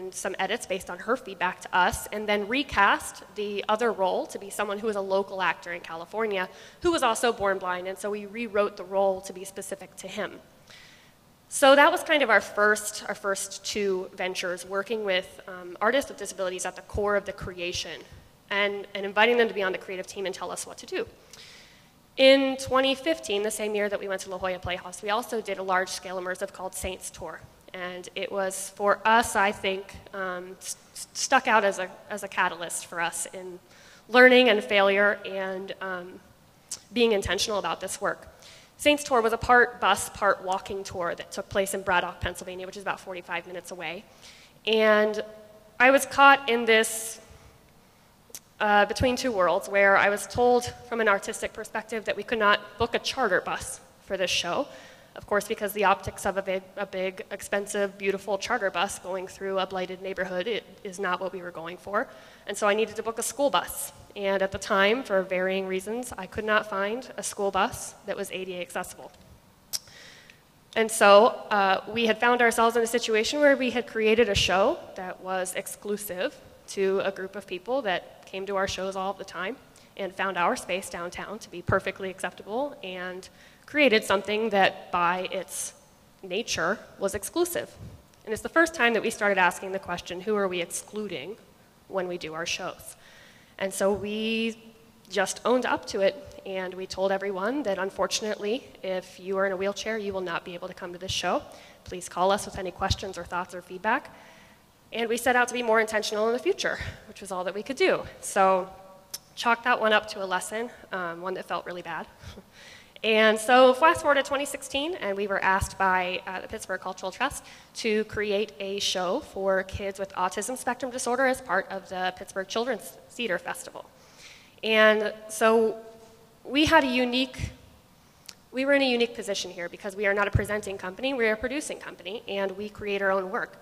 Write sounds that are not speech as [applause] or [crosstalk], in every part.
and some edits based on her feedback to us, and then recast the other role to be someone who was a local actor in California who was also born blind, and so we rewrote the role to be specific to him. So that was kind of our first, our first two ventures, working with um, artists with disabilities at the core of the creation and, and inviting them to be on the creative team and tell us what to do. In 2015, the same year that we went to La Jolla Playhouse, we also did a large-scale immersive called Saints Tour. And it was, for us, I think, um, st stuck out as a, as a catalyst for us in learning and failure and um, being intentional about this work. Saints Tour was a part bus, part walking tour that took place in Braddock, Pennsylvania, which is about 45 minutes away. And I was caught in this uh, between two worlds where I was told from an artistic perspective that we could not book a charter bus for this show. Of course, because the optics of a big, a big, expensive, beautiful charter bus going through a blighted neighborhood it is not what we were going for. And so I needed to book a school bus. And at the time, for varying reasons, I could not find a school bus that was ADA accessible. And so uh, we had found ourselves in a situation where we had created a show that was exclusive to a group of people that came to our shows all the time and found our space downtown to be perfectly acceptable and created something that by its nature was exclusive. And it's the first time that we started asking the question, who are we excluding when we do our shows? And so we just owned up to it and we told everyone that unfortunately, if you are in a wheelchair, you will not be able to come to this show. Please call us with any questions or thoughts or feedback. And we set out to be more intentional in the future, which was all that we could do. So chalk that one up to a lesson, um, one that felt really bad. [laughs] And so fast forward to 2016, and we were asked by uh, the Pittsburgh Cultural Trust to create a show for kids with autism spectrum disorder as part of the Pittsburgh Children's Theater Festival. And so we had a unique, we were in a unique position here because we are not a presenting company, we're a producing company, and we create our own work.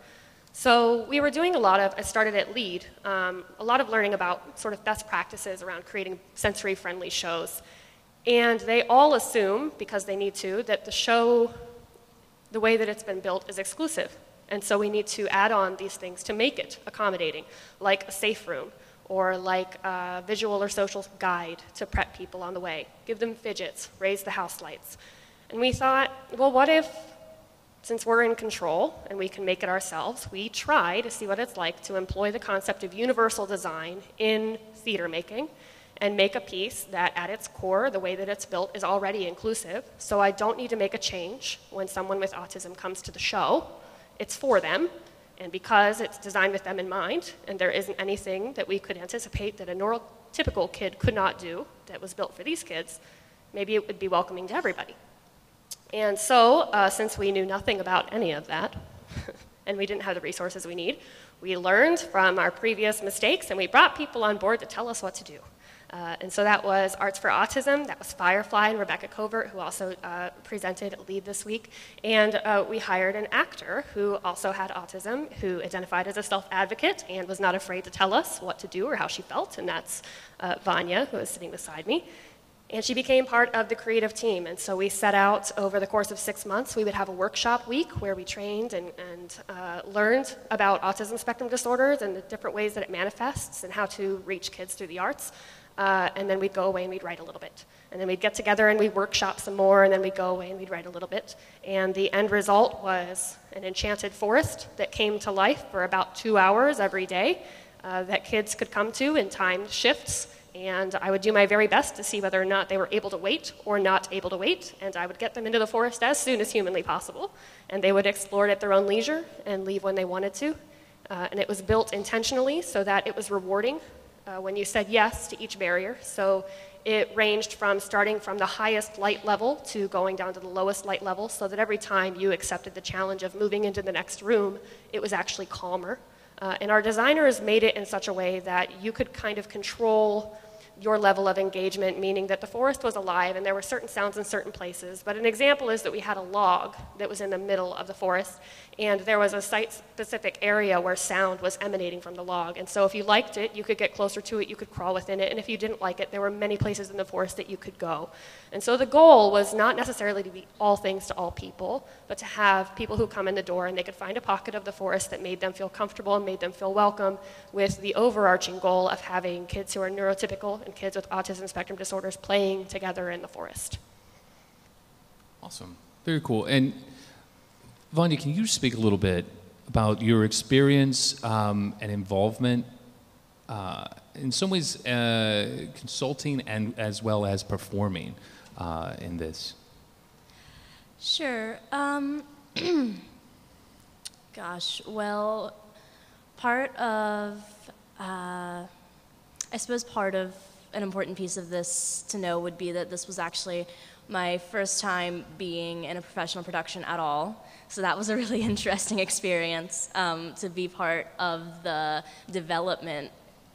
So we were doing a lot of, I started at LEAD, um, a lot of learning about sort of best practices around creating sensory-friendly shows. And they all assume, because they need to, that the show, the way that it's been built, is exclusive. And so we need to add on these things to make it accommodating, like a safe room, or like a visual or social guide to prep people on the way. Give them fidgets, raise the house lights. And we thought, well, what if, since we're in control and we can make it ourselves, we try to see what it's like to employ the concept of universal design in theater making and make a piece that at its core, the way that it's built is already inclusive. So I don't need to make a change when someone with autism comes to the show. It's for them. And because it's designed with them in mind, and there isn't anything that we could anticipate that a neurotypical kid could not do that was built for these kids, maybe it would be welcoming to everybody. And so, uh, since we knew nothing about any of that, [laughs] and we didn't have the resources we need, we learned from our previous mistakes and we brought people on board to tell us what to do. Uh, and so that was Arts for Autism, that was Firefly and Rebecca Covert, who also uh, presented Lead this week. And uh, we hired an actor who also had autism, who identified as a self advocate and was not afraid to tell us what to do or how she felt, and that's uh, Vanya, who is sitting beside me. And she became part of the creative team. And so we set out over the course of six months, we would have a workshop week where we trained and, and uh, learned about autism spectrum disorders and the different ways that it manifests and how to reach kids through the arts. Uh, and then we'd go away and we'd write a little bit. And then we'd get together and we'd workshop some more, and then we'd go away and we'd write a little bit. And the end result was an enchanted forest that came to life for about two hours every day uh, that kids could come to in timed shifts. And I would do my very best to see whether or not they were able to wait or not able to wait. And I would get them into the forest as soon as humanly possible. And they would explore it at their own leisure and leave when they wanted to. Uh, and it was built intentionally so that it was rewarding uh, when you said yes to each barrier. So it ranged from starting from the highest light level to going down to the lowest light level so that every time you accepted the challenge of moving into the next room, it was actually calmer. Uh, and our designers made it in such a way that you could kind of control your level of engagement, meaning that the forest was alive and there were certain sounds in certain places. But an example is that we had a log that was in the middle of the forest, and there was a site specific area where sound was emanating from the log. And so if you liked it, you could get closer to it, you could crawl within it, and if you didn't like it, there were many places in the forest that you could go. And so the goal was not necessarily to be all things to all people, but to have people who come in the door and they could find a pocket of the forest that made them feel comfortable and made them feel welcome, with the overarching goal of having kids who are neurotypical and kids with autism spectrum disorders playing together in the forest. Awesome. Very cool. And Vanya, can you speak a little bit about your experience um, and involvement, uh, in some ways, uh, consulting and as well as performing uh, in this? Sure. Um, [clears throat] gosh, well, part of, uh, I suppose part of an important piece of this to know would be that this was actually my first time being in a professional production at all. So that was a really [laughs] interesting experience um, to be part of the development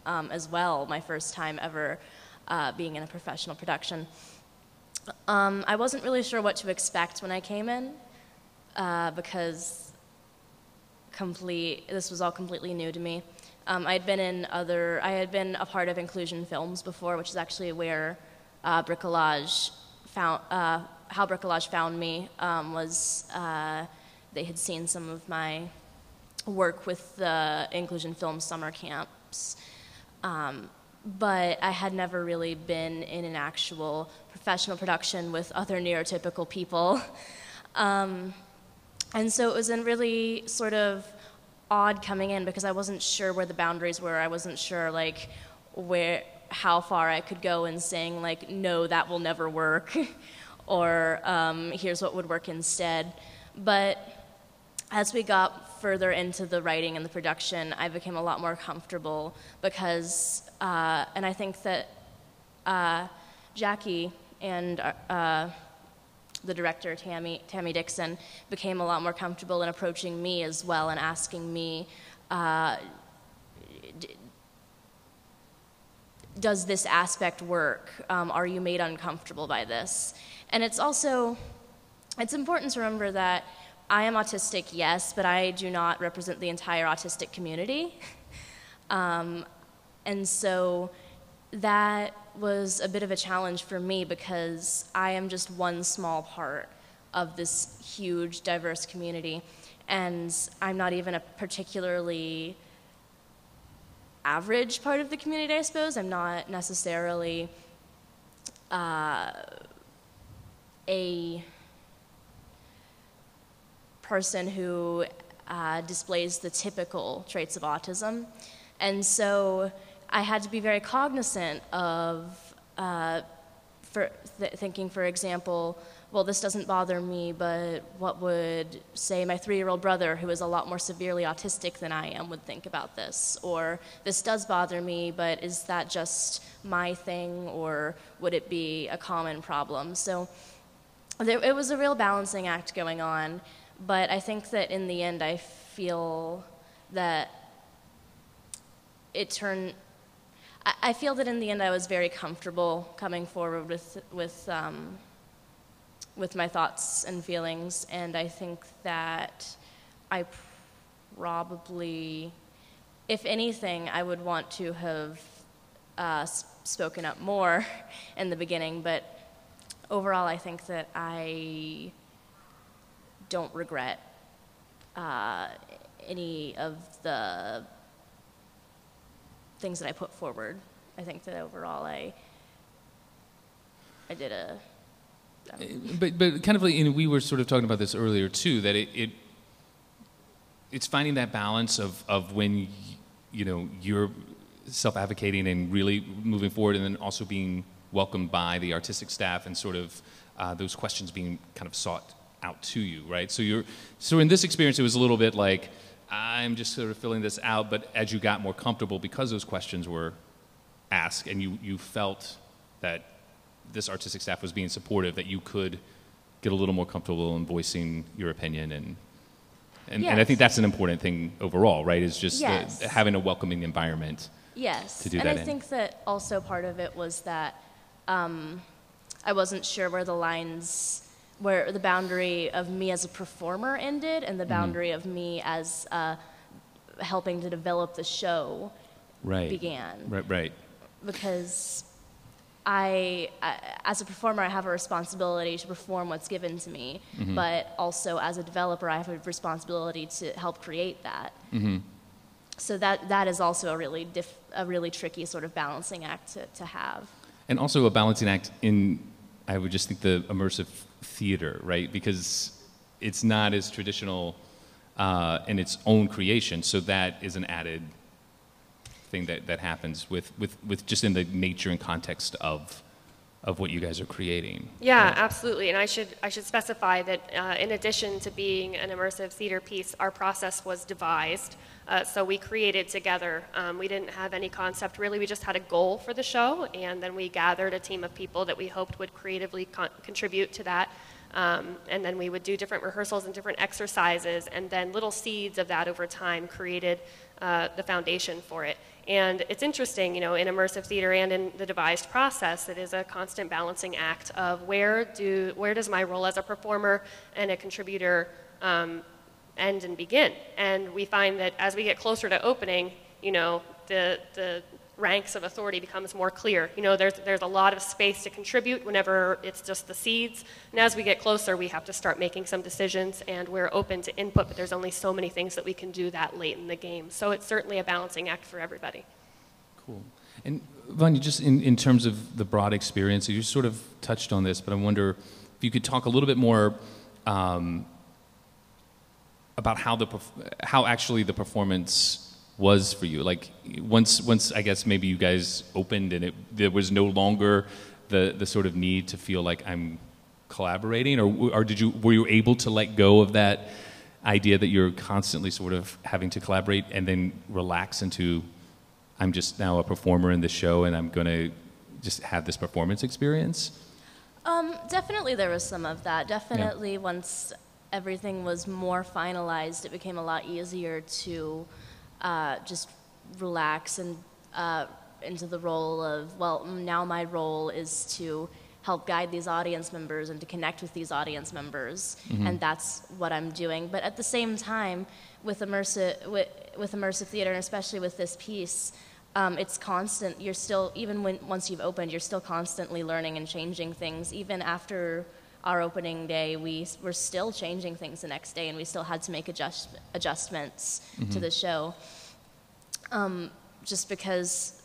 um, as well, my first time ever uh, being in a professional production. Um, I wasn't really sure what to expect when I came in uh, because complete, this was all completely new to me. Um, I had been in other, I had been a part of inclusion films before, which is actually where uh, Bricolage found, uh, how Bricolage found me um, was uh, they had seen some of my work with the inclusion film summer camps. Um, but I had never really been in an actual professional production with other neurotypical people. [laughs] Um, and so it was a really sort of odd coming in because I wasn't sure where the boundaries were. I wasn't sure like where how far I could go in saying like no that will never work [laughs] or um, here's what would work instead. But as we got further into the writing and the production, I became a lot more comfortable because, uh, and I think that uh, Jackie and uh, the director, Tami, Tami Dixon, became a lot more comfortable in approaching me as well and asking me, uh, does this aspect work? Um, are you made uncomfortable by this? And it's also, it's important to remember that I am autistic, yes, but I do not represent the entire autistic community. [laughs] Um, and so that was a bit of a challenge for me because I am just one small part of this huge, diverse community. And I'm not even a particularly average part of the community, I suppose. I'm not necessarily uh, a person who uh, displays the typical traits of autism. And so I had to be very cognizant of uh, for th thinking, for example, well, this doesn't bother me, but what would, say, my three year old brother, who is a lot more severely autistic than I am, would think about this? Or this does bother me, but is that just my thing, or would it be a common problem? So there, it was a real balancing act going on. But I think that in the end, I feel that it turned. I, I feel that in the end, I was very comfortable coming forward with with um, with my thoughts and feelings, and I think that I probably, if anything, I would want to have uh, spoken up more [laughs] in the beginning, but overall, I think that I don't regret uh, any of the things that I put forward. I think that overall I I did a. Um, but but kind of like, we were sort of talking about this earlier too. That it, it it's finding that balance of of when you know you're self-advocating and really moving forward, and then also being welcomed by the artistic staff and sort of uh, those questions being kind of sought out to you, right? So you're so in this experience, it was a little bit like I'm just sort of filling this out, but as you got more comfortable because those questions were asked, and you you felt that this artistic staff was being supportive, that you could get a little more comfortable in voicing your opinion and And, and I think that's an important thing overall, right? Is just the- having a welcoming environment. Yes, to do and that I in. think that also part of it was that um, I wasn't sure where the lines, where the boundary of me as a performer ended, and the Mm-hmm. boundary of me as uh, helping to develop the show Right. began. Right, right. Because I, I, as a performer, I have a responsibility to perform what's given to me, Mm-hmm. but also as a developer, I have a responsibility to help create that. Mm-hmm. So that that is also a really diff, a really tricky sort of balancing act to, to have. And also a balancing act in, I would just think, the immersive theater, right? Because it's not as traditional uh, in its own creation, so that is an added thing that, that happens with, with, with just in the nature and context of, of what you guys are creating. Yeah, absolutely. And I should, I should specify that uh, in addition to being an immersive theater piece, our process was devised. Uh, so we created together. Um, we didn't have any concept really. We just had a goal for the show, and then we gathered a team of people that we hoped would creatively con- contribute to that. Um, and then we would do different rehearsals and different exercises, and then little seeds of that over time created uh, the foundation for it. And it's interesting, you know, in immersive theater and in the devised process, it is a constant balancing act of where do where does my role as a performer and a contributor um, end and begin. And we find that as we get closer to opening, you know, the the ranks of authority becomes more clear. You know, there's there's a lot of space to contribute whenever it's just the seeds. And as we get closer, we have to start making some decisions, and we're open to input. But there's only so many things that we can do that late in the game. So it's certainly a balancing act for everybody. Cool. And Vanya, just in, in terms of the broad experience, you sort of touched on this, but I wonder if you could talk a little bit more um, about how the how actually the performance was for you. Like once once I guess maybe you guys opened and it there was no longer the the sort of need to feel like I'm collaborating, or or did you were you able to let go of that idea that you're constantly sort of having to collaborate and then relax into I'm just now a performer in the show and I'm going to just have this performance experience? Um, definitely, there was some of that. Definitely, once everything was more finalized, it became a lot easier to uh, just relax and uh, into the role of well, now my role is to help guide these audience members and to connect with these audience members, and that's what I'm doing. But at the same time, with immersive with, with immersive theater, and especially with this piece, um, it's constant. You're still even when once you've opened, you're still constantly learning and changing things. Even after our opening day, we were still changing things the next day, and we still had to make adjust, adjustments to the show. Um, just because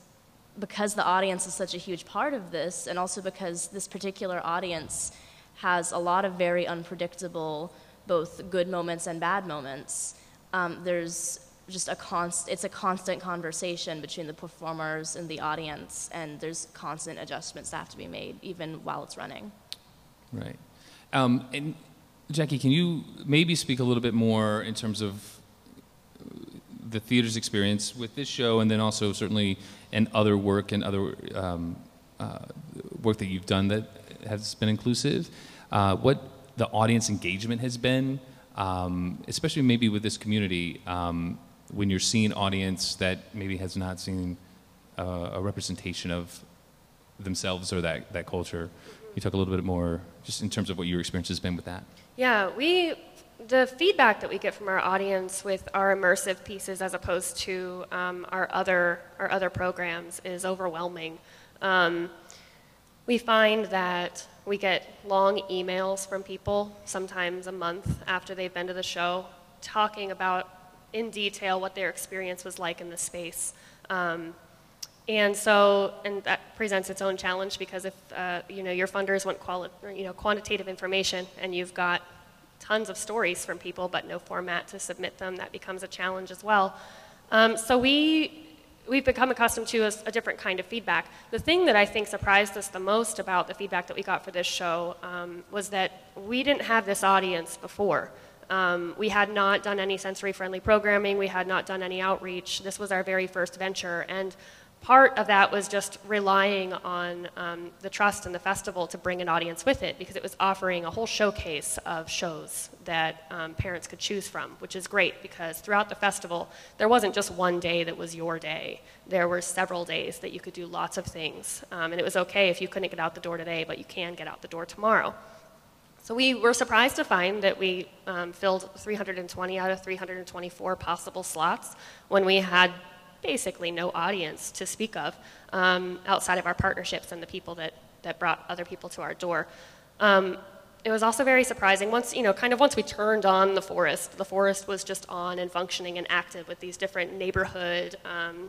because the audience is such a huge part of this, and also because this particular audience has a lot of very unpredictable, both good moments and bad moments. Um, there's just a const, it's a constant conversation between the performers and the audience, and there's constant adjustments that have to be made even while it's running. Right. Um, and Jackie, can you maybe speak a little bit more in terms of the theater's experience with this show, and then also certainly and other work and other um, uh, work that you've done that has been inclusive? Uh, what the audience engagement has been, um, especially maybe with this community, um, when you're seeing audience that maybe has not seen uh, a representation of themselves or that, that culture. Can you talk a little bit more just in terms of what your experience has been with that? Yeah, we the feedback that we get from our audience with our immersive pieces as opposed to um, our other our other programs is overwhelming. Um, we find that we get long emails from people, sometimes a month after they've been to the show, talking about in detail what their experience was like in the space. Um, and so, and that presents its own challenge because if uh, you know your funders want quali- you know quantitative information and you've got tons of stories from people but no format to submit them, that becomes a challenge as well. Um, so we we've become accustomed to a, a different kind of feedback. The thing that I think surprised us the most about the feedback that we got for this show um, was that we didn't have this audience before. Um, we had not done any sensory friendly programming, we had not done any outreach. This was our very first venture. And part of that was just relying on um, the trust and the festival to bring an audience with it because it was offering a whole showcase of shows that um, parents could choose from, which is great because throughout the festival, there wasn't just one day that was your day. There were several days that you could do lots of things. Um, and it was okay if you couldn't get out the door today, but you can get out the door tomorrow. So we were surprised to find that we um, filled 320 out of 324 possible slots when we had basically no audience to speak of um, outside of our partnerships and the people that, that brought other people to our door. Um, it was also very surprising once, you know, kind of once we turned on the forest, the forest was just on and functioning and active with these different neighborhood um,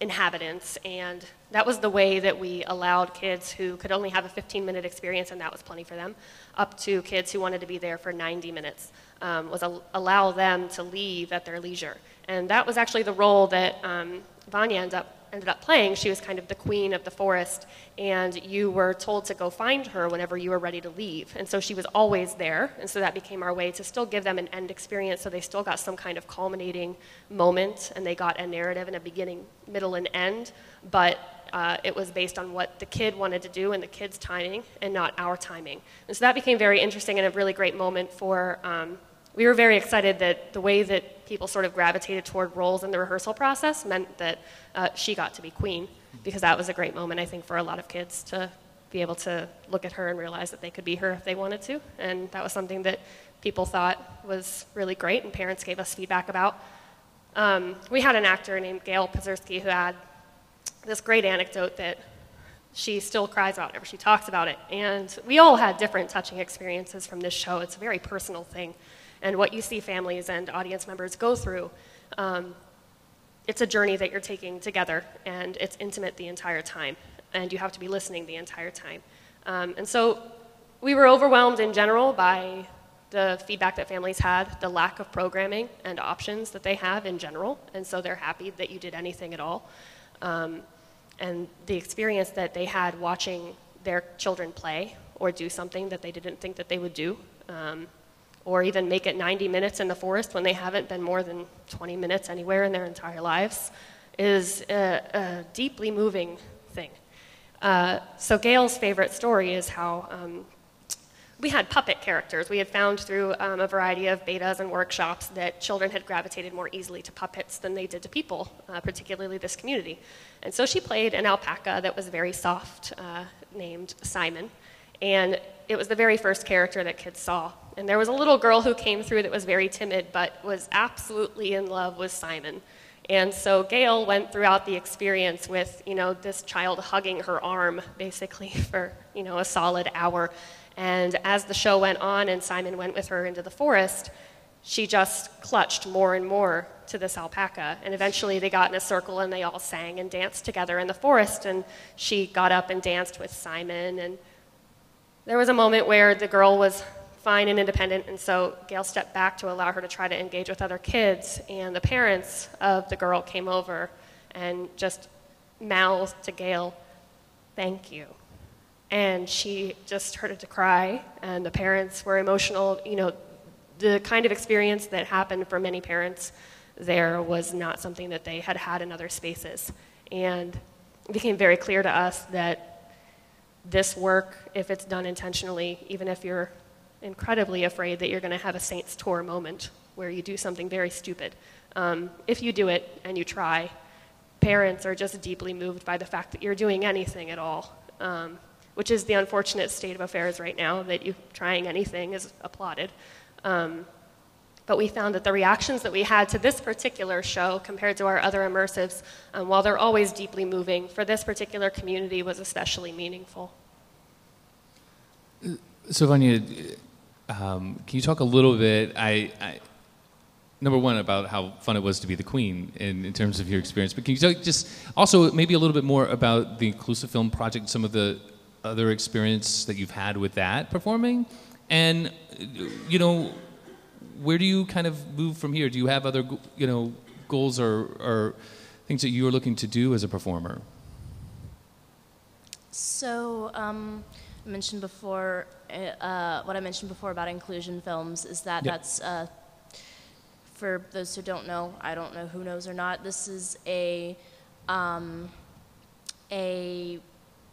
inhabitants. And that was the way that we allowed kids who could only have a 15 minute experience, and that was plenty for them, up to kids who wanted to be there for 90 minutes, um, was a, allow them to leave at their leisure. And that was actually the role that um, Vanya ended up, ended up playing. She was kind of the queen of the forest, and you were told to go find her whenever you were ready to leave. And so she was always there, and so that became our way to still give them an end experience so they still got some kind of culminating moment, and they got a narrative and a beginning, middle, and end. But uh, it was based on what the kid wanted to do and the kid's timing and not our timing. And so that became very interesting and a really great moment for um, we were very excited that the way that people sort of gravitated toward roles in the rehearsal process meant that uh, she got to be queen because that was a great moment, I think, for a lot of kids to be able to look at her and realize that they could be her if they wanted to. And that was something that people thought was really great and parents gave us feedback about. Um, we had an actor named Gayle Pazerski who had this great anecdote that she still cries about whenever she talks about it. And we all had different touching experiences from this show. It's a very personal thing and what you see families and audience members go through. Um, it's a journey that you're taking together, and it's intimate the entire time, and you have to be listening the entire time. Um, and so we were overwhelmed in general by the feedback that families had, the lack of programming and options that they have in general, and so they're happy that you did anything at all. Um, and the experience that they had watching their children play or do something that they didn't think that they would do. Um, or even make it 90 minutes in the forest when they haven't been more than 20 minutes anywhere in their entire lives is a, a deeply moving thing. Uh, so Gayle's favorite story is how um, we had puppet characters. We had found through um, a variety of betas and workshops that children had gravitated more easily to puppets than they did to people, uh, particularly this community. And so she played an alpaca that was very soft, uh, named Simon. And it was the very first character that kids saw. And there was a little girl who came through that was very timid, but was absolutely in love with Simon. And so Gayle went throughout the experience with, you know, this child hugging her arm basically [laughs] for, you know, a solid hour. And as the show went on and Simon went with her into the forest, she just clutched more and more to this alpaca. And eventually they got in a circle and they all sang and danced together in the forest. And she got up and danced with Simon and there was a moment where the girl was fine and independent, and so Gayle stepped back to allow her to try to engage with other kids, and the parents of the girl came over and just mouthed to Gayle, Thank you. And she just started to cry, and the parents were emotional. You know, the kind of experience that happened for many parents there was not something that they had had in other spaces. And it became very clear to us that this work, if it's done intentionally, even if you're incredibly afraid that you're going to have a Saints Tour moment where you do something very stupid, um, if you do it and you try, parents are just deeply moved by the fact that you're doing anything at all, um, which is the unfortunate state of affairs right now that you trying anything is applauded. Um, but we found that the reactions that we had to this particular show compared to our other immersives, um, while they're always deeply moving, for this particular community was especially meaningful. So, Vanya, um, can you talk a little bit? I, I, number one about how fun it was to be the queen in, in terms of your experience, but can you talk just also maybe a little bit more about the inclusive film project, some of the other experience that you've had with that performing, and you know where do you kind of move from here? Do you have other, you know, goals or, or things that you are looking to do as a performer? So, um, mentioned before, uh, what I mentioned before about inclusion films is that yep. that's, uh, for those who don't know, I don't know who knows or not, this is a um, a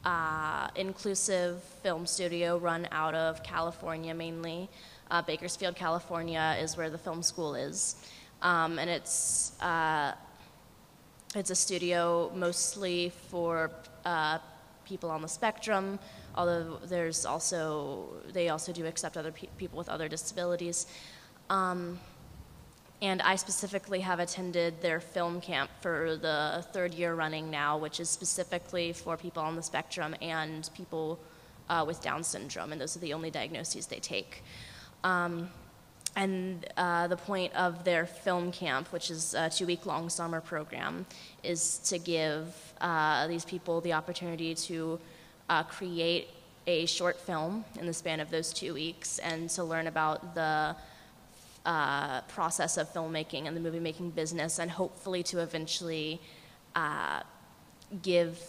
uh, inclusive film studio run out of California mainly. Uh, Bakersfield, California is where the film school is. Um, and it's, uh, it's a studio mostly for uh, people on the spectrum, although there's also, they also do accept other pe- people with other disabilities. Um, and I specifically have attended their film camp for the third year running now, which is specifically for people on the spectrum and people uh, with Down syndrome, and those are the only diagnoses they take. Um, and uh, the point of their film camp, which is a two week long summer program, is to give uh, these people the opportunity to uh, create a short film in the span of those two weeks and to learn about the uh, process of filmmaking and the movie making business, and hopefully to eventually uh, give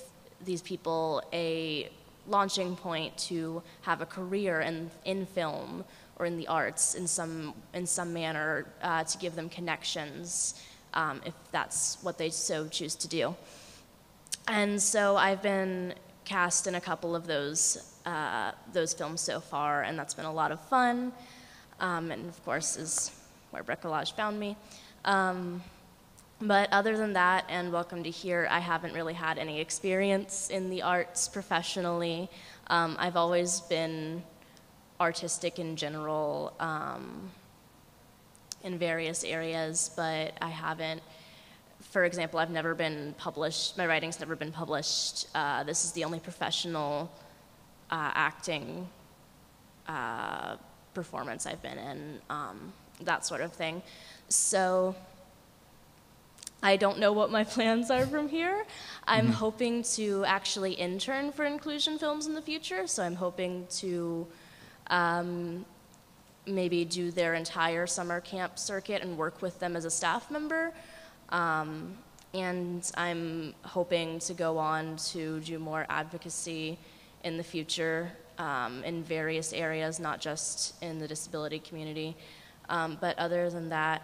these people a launching point to have a career in, in film or in the arts in some, in some manner uh, to give them connections um, if that's what they so choose to do. And so I've been cast in a couple of those, uh, those films so far, and that's been a lot of fun um, and of course is where bricolage found me. Um, but other than that, and welcome to here, I haven't really had any experience in the arts professionally. Um, I've always been artistic in general um, in various areas, but I haven't. For example, I've never been published. My writing's never been published. Uh, this is the only professional uh, acting uh, performance I've been in, um, that sort of thing. So I don't know what my [laughs] plans are from here. I'm mm-hmm. hoping to actually intern for Inclusion Films in the future, so I'm hoping to um, maybe do their entire summer camp circuit and work with them as a staff member. Um, and I'm hoping to go on to do more advocacy in the future um, in various areas, not just in the disability community. Um, but other than that,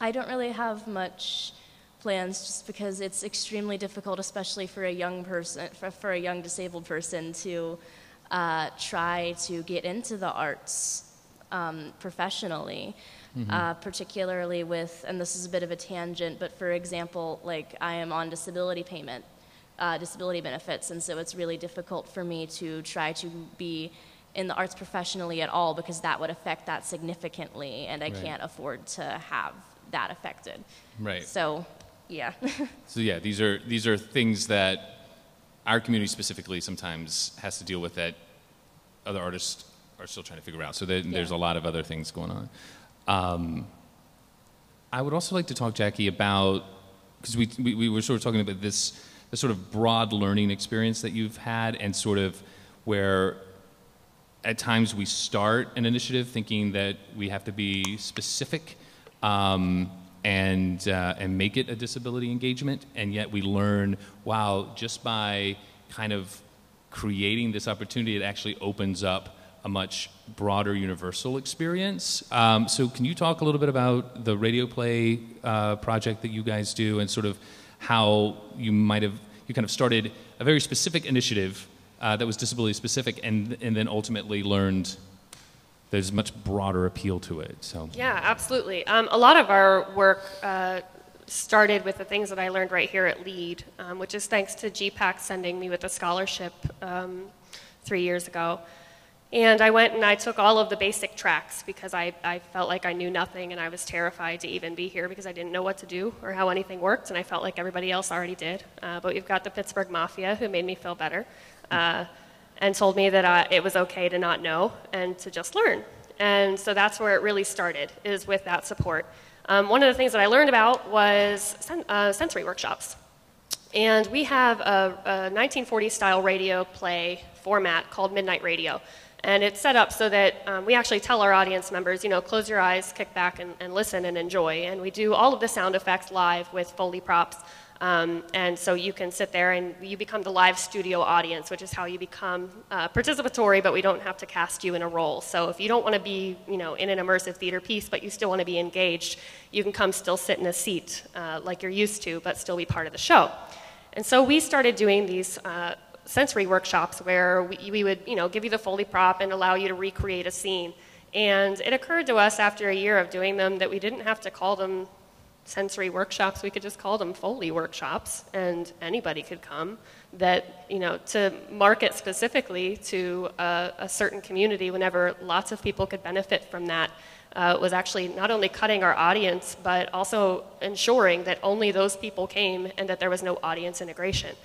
I don't really have much plans just because it's extremely difficult, especially for a young person, for, for a young disabled person to uh, try to get into the arts um, professionally. Mm-hmm. Uh, particularly with, and this is a bit of a tangent, but for example, like I am on disability payment uh, disability benefits, and so it's really difficult for me to try to be in the arts professionally at all because that would affect that significantly, and I right. can't afford to have that affected. Right. So, yeah. [laughs] so yeah, these are these are things that our community specifically sometimes has to deal with that other artists are still trying to figure out. So there, yeah. there's a lot of other things going on. Um, I would also like to talk, Jackie, about because we, we, we were sort of talking about this the sort of broad learning experience that you've had and sort of where at times we start an initiative thinking that we have to be specific um, and, uh, and make it a disability engagement, and yet we learn, wow, just by kind of creating this opportunity, it actually opens up a much broader universal experience. Um, so, can you talk a little bit about the radio play uh, project that you guys do and sort of how you might have you kind of started a very specific initiative uh, that was disability specific, and and then ultimately learned there's much broader appeal to it. So yeah, absolutely. Um, a lot of our work. Uh, started with the things that I learned right here at LEAD, um, which is thanks to GPAC sending me with a scholarship um, three years ago. And I went and I took all of the basic tracks because I, I felt like I knew nothing and I was terrified to even be here because I didn't know what to do or how anything worked, and I felt like everybody else already did. Uh, but we've got the Pittsburgh Mafia who made me feel better uh, and told me that uh, it was okay to not know and to just learn. And so that's where it really started, is with that support. Um, one of the things that I learned about was sen- uh, sensory workshops. And we have a, a 1940s style radio play format called Midnight Radio. And it's set up so that um, we actually tell our audience members, you know, close your eyes, kick back, and, and listen and enjoy. And we do all of the sound effects live with Foley props. Um, and so you can sit there and you become the live studio audience, which is how you become uh, participatory, but we don't have to cast you in a role. So if you don't want to be, you know, in an immersive theater piece, but you still want to be engaged, you can come still sit in a seat uh, like you're used to, but still be part of the show. And so we started doing these uh, sensory workshops where we, we would, you know, give you the Foley prop and allow you to recreate a scene. And it occurred to us after a year of doing them that we didn't have to call them sensory workshops. We could just call them Foley workshops, and anybody could come. That you know, to market specifically to a, a certain community, whenever lots of people could benefit from that, uh, was actually not only cutting our audience, but also ensuring that only those people came and that there was no audience integration.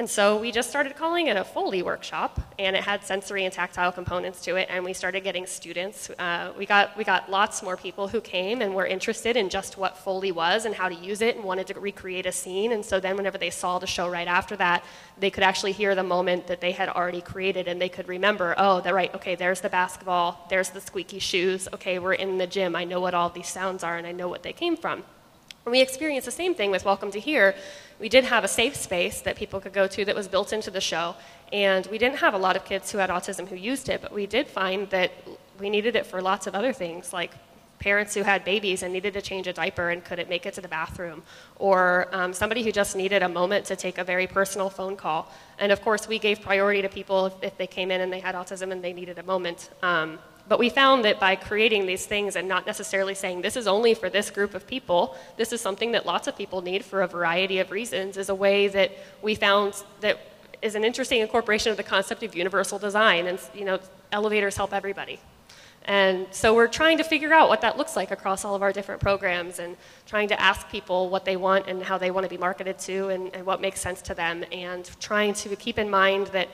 And so we just started calling it a Foley workshop, and it had sensory and tactile components to it, and we started getting students. Uh, we, got, we got lots more people who came and were interested in just what Foley was and how to use it and wanted to recreate a scene. And so then, whenever they saw the show right after that, they could actually hear the moment that they had already created, and they could remember, oh, they're right, okay, there's the basketball, there's the squeaky shoes, okay, we're in the gym, I know what all these sounds are, and I know what they came from. And we experienced the same thing with Welcome to Here. We did have a safe space that people could go to that was built into the show, and we didn't have a lot of kids who had autism who used it, but we did find that we needed it for lots of other things, like parents who had babies and needed to change a diaper and couldn't make it to the bathroom, or um, somebody who just needed a moment to take a very personal phone call. And of course, we gave priority to people if, if they came in and they had autism and they needed a moment. Um, but we found that by creating these things and not necessarily saying this is only for this group of people, this is something that lots of people need for a variety of reasons, is a way that we found that is an interesting incorporation of the concept of universal design. And, you know, elevators help everybody. And so we're trying to figure out what that looks like across all of our different programs and trying to ask people what they want and how they want to be marketed to and, and what makes sense to them and trying to keep in mind that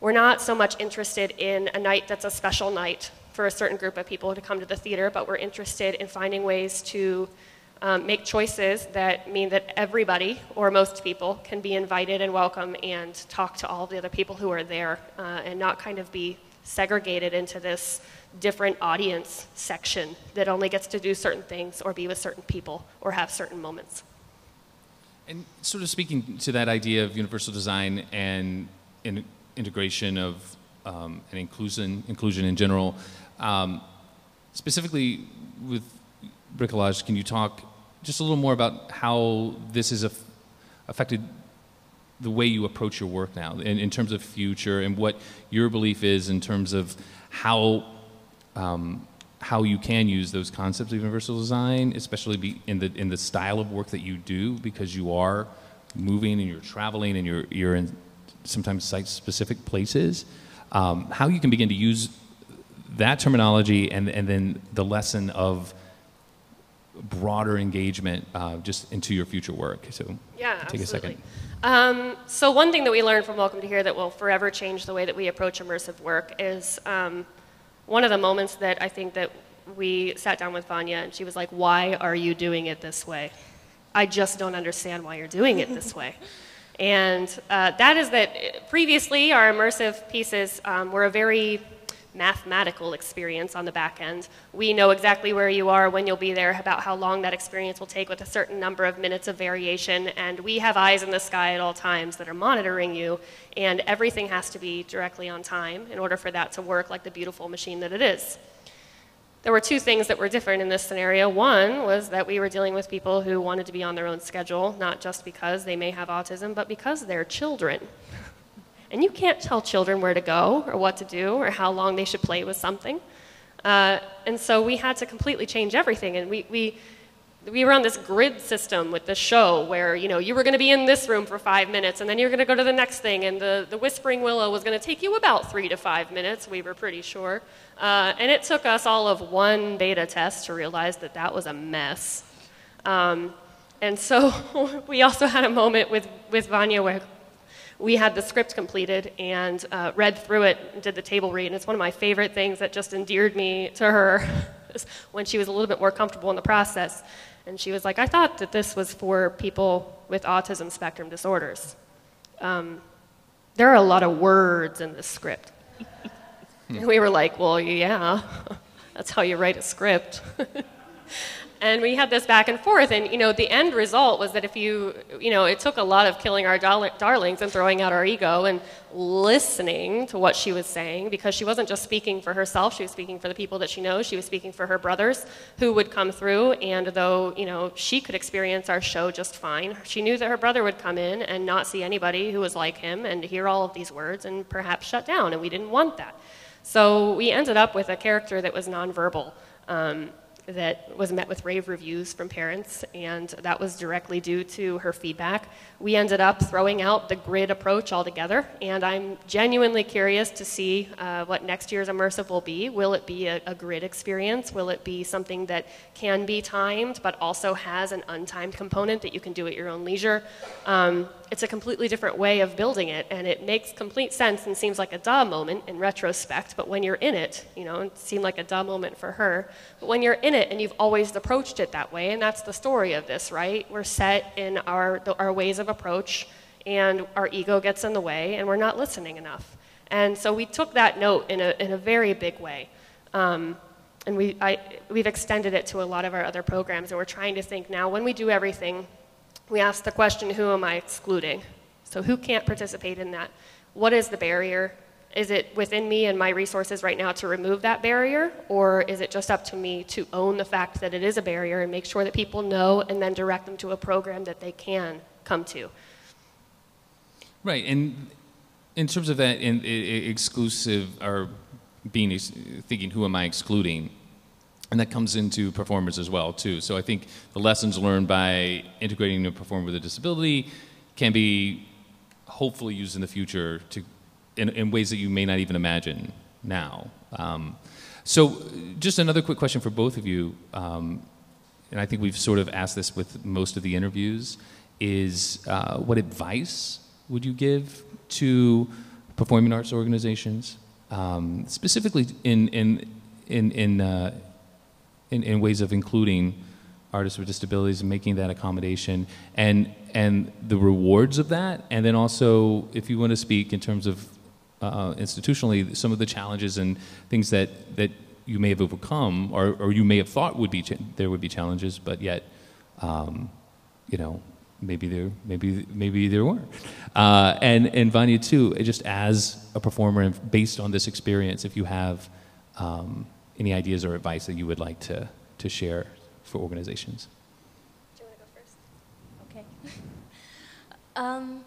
we're not so much interested in a night that's a special night for a certain group of people to come to the theater, but we're interested in finding ways to um, make choices that mean that everybody, or most people, can be invited and welcome and talk to all the other people who are there uh, and not kind of be segregated into this different audience section that only gets to do certain things or be with certain people or have certain moments. And sort of speaking to that idea of universal design and in integration of um, and inclusion, inclusion in general, um, specifically with bricolage, can you talk just a little more about how this has affected the way you approach your work now in, in, terms of future and what your belief is in terms of how um, how you can use those concepts of universal design, especially in the in the style of work that you do, because you are moving and you're traveling and you're you're in sometimes site specific places. Um, how you can begin to use that terminology and, and then the lesson of broader engagement uh, just into your future work. So yeah, take absolutely. a second. Um, so one thing that we learned from Welcome to Here that will forever change the way that we approach immersive work is um, one of the moments that I think that we sat down with Vanya and she was like, "Why are you doing it this way? I just don't understand why you're doing it this way." [laughs] And uh, that is that previously our immersive pieces um, were a very mathematical experience on the back end. We know exactly where you are, when you'll be there, about how long that experience will take with a certain number of minutes of variation, and we have eyes in the sky at all times that are monitoring you, and everything has to be directly on time in order for that to work like the beautiful machine that it is. There were two things that were different in this scenario. One was that we were dealing with people who wanted to be on their own schedule, not just because they may have autism, but because they're children. And you can't tell children where to go or what to do or how long they should play with something. Uh, and so we had to completely change everything. And we, we, we were on this grid system with the show where, you know, you were going to be in this room for five minutes and then you're going to go to the next thing. And the, the Whispering Willow was going to take you about three to five minutes, we were pretty sure. Uh, and it took us all of one beta test to realize that that was a mess. Um, and so [laughs] we also had a moment with, with Vanya where we had the script completed and uh, read through it and did the table read. And it's one of my favorite things that just endeared me to her [laughs] when she was a little bit more comfortable in the process. And she was like, I thought that this was for people with autism spectrum disorders. Um, there are a lot of words in this script. and we were like, well, yeah, [laughs] that's how you write a script. [laughs] and we had this back and forth. And you know, the end result was that if you, you know, it took a lot of killing our darlings and throwing out our ego and listening to what she was saying because she wasn't just speaking for herself; she was speaking for the people that she knows. She was speaking for her brothers who would come through. And though you know she could experience our show just fine, she knew that her brother would come in and not see anybody who was like him and hear all of these words and perhaps shut down. And we didn't want that. So we ended up with a character that was nonverbal. Um, that was met with rave reviews from parents, and that was directly due to her feedback. We ended up throwing out the grid approach altogether, and I'm genuinely curious to see uh, what next year's immersive will be. Will it be a, a, grid experience? Will it be something that can be timed but also has an untimed component that you can do at your own leisure? Um, it's a completely different way of building it, and it makes complete sense and seems like a duh moment in retrospect. But when you're in it, you know, it seemed like a duh moment for her. But when you're in it and you've always approached it that way, and that's the story of this, right? We're set in our, the, our ways of approach, and our ego gets in the way, and we're not listening enough. And so we took that note in a, in a very big way. Um, and we, I, we've extended it to a lot of our other programs, and we're trying to think now when we do everything we ask the question, who am I excluding? So who can't participate in that? What is the barrier? Is it within me and my resources right now to remove that barrier? Or is it just up to me to own the fact that it is a barrier and make sure that people know and then direct them to a program that they can come to? Right. And in terms of that in, in, exclusive or being thinking, who am I excluding? and that comes into performers as well too so i think the lessons learned by integrating a performer with a disability can be hopefully used in the future to in, in ways that you may not even imagine now. Um, so just another quick question for both of you um, and i think we've sort of asked this with most of the interviews is uh, what advice would you give to performing arts organizations um, specifically in in in, in uh, in, in ways of including artists with disabilities and making that accommodation and and the rewards of that? And then also if you want to speak in terms of uh, institutionally some of the challenges and things that that you may have overcome or, or you may have thought would be there would be challenges but yet um, you know maybe there maybe maybe there were uh, and and Vanya too just as a performer and based on this experience if you have um, any ideas or advice that you would like to, to share for organizations? Do you want to go first? Okay. [laughs] um,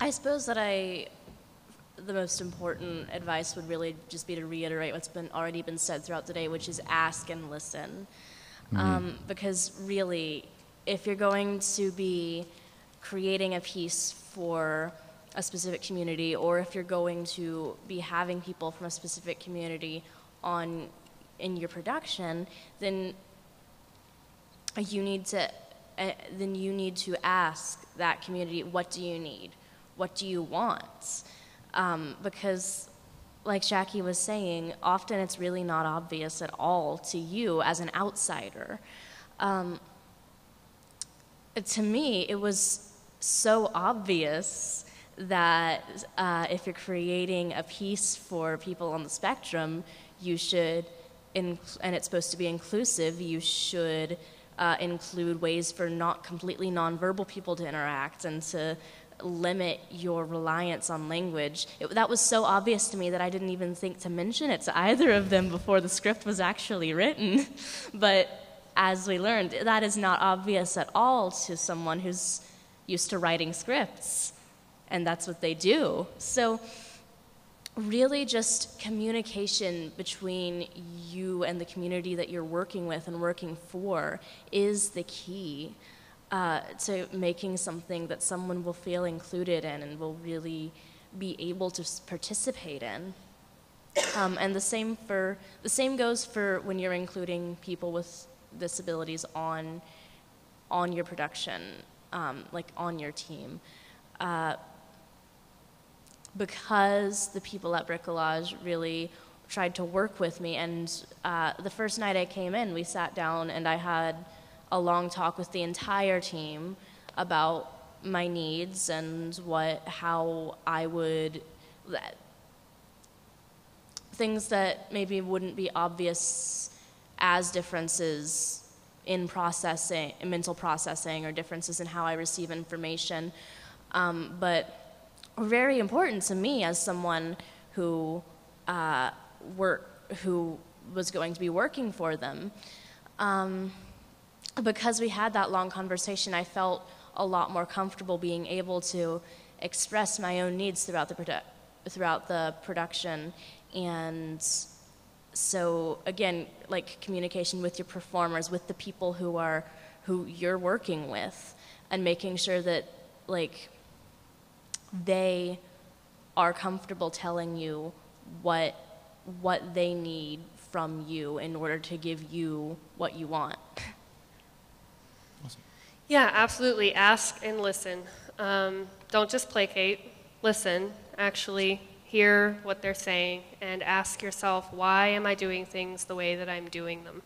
I suppose that I, the most important advice would really just be to reiterate what's been already been said throughout the day, which is ask and listen. Mm-hmm. Um, because really, if you're going to be creating a piece for a specific community, or if you're going to be having people from a specific community on in your production, then you need to uh, then you need to ask that community, what do you need? What do you want? Um, because, like Jackie was saying, often it's really not obvious at all to you as an outsider. Um, to me, it was so obvious that uh, if you're creating a piece for people on the spectrum, you should, and it's supposed to be inclusive, you should uh, include ways for not completely nonverbal people to interact and to limit your reliance on language. It, that was so obvious to me that I didn't even think to mention it to either of them before the script was actually written. [laughs] but as we learned, that is not obvious at all to someone who's used to writing scripts. And that's what they do. So really just communication between you and the community that you're working with and working for is the key uh, to making something that someone will feel included in and will really be able to participate in. Um, and the same for the same goes for when you're including people with disabilities on on your production, um, like on your team. Uh, because the people at Bricolage really tried to work with me. And uh, the first night I came in, we sat down and I had a long talk with the entire team about my needs and what, how I would, that, things that maybe wouldn't be obvious as differences in processing, in mental processing, or differences in how I receive information. Um, but very important to me as someone who uh, work, who was going to be working for them. Um, because we had that long conversation, I felt a lot more comfortable being able to express my own needs throughout the produ- throughout the production. And so again like communication with your performers with the people who are who you're working with and making sure that like they are comfortable telling you what what they need from you in order to give you what you want [laughs] Yeah, absolutely. Ask and listen. Um, don't just placate. Listen. Actually hear what they're saying and ask yourself, why am I doing things the way that I'm doing them?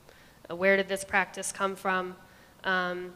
Uh, where did this practice come from? Um,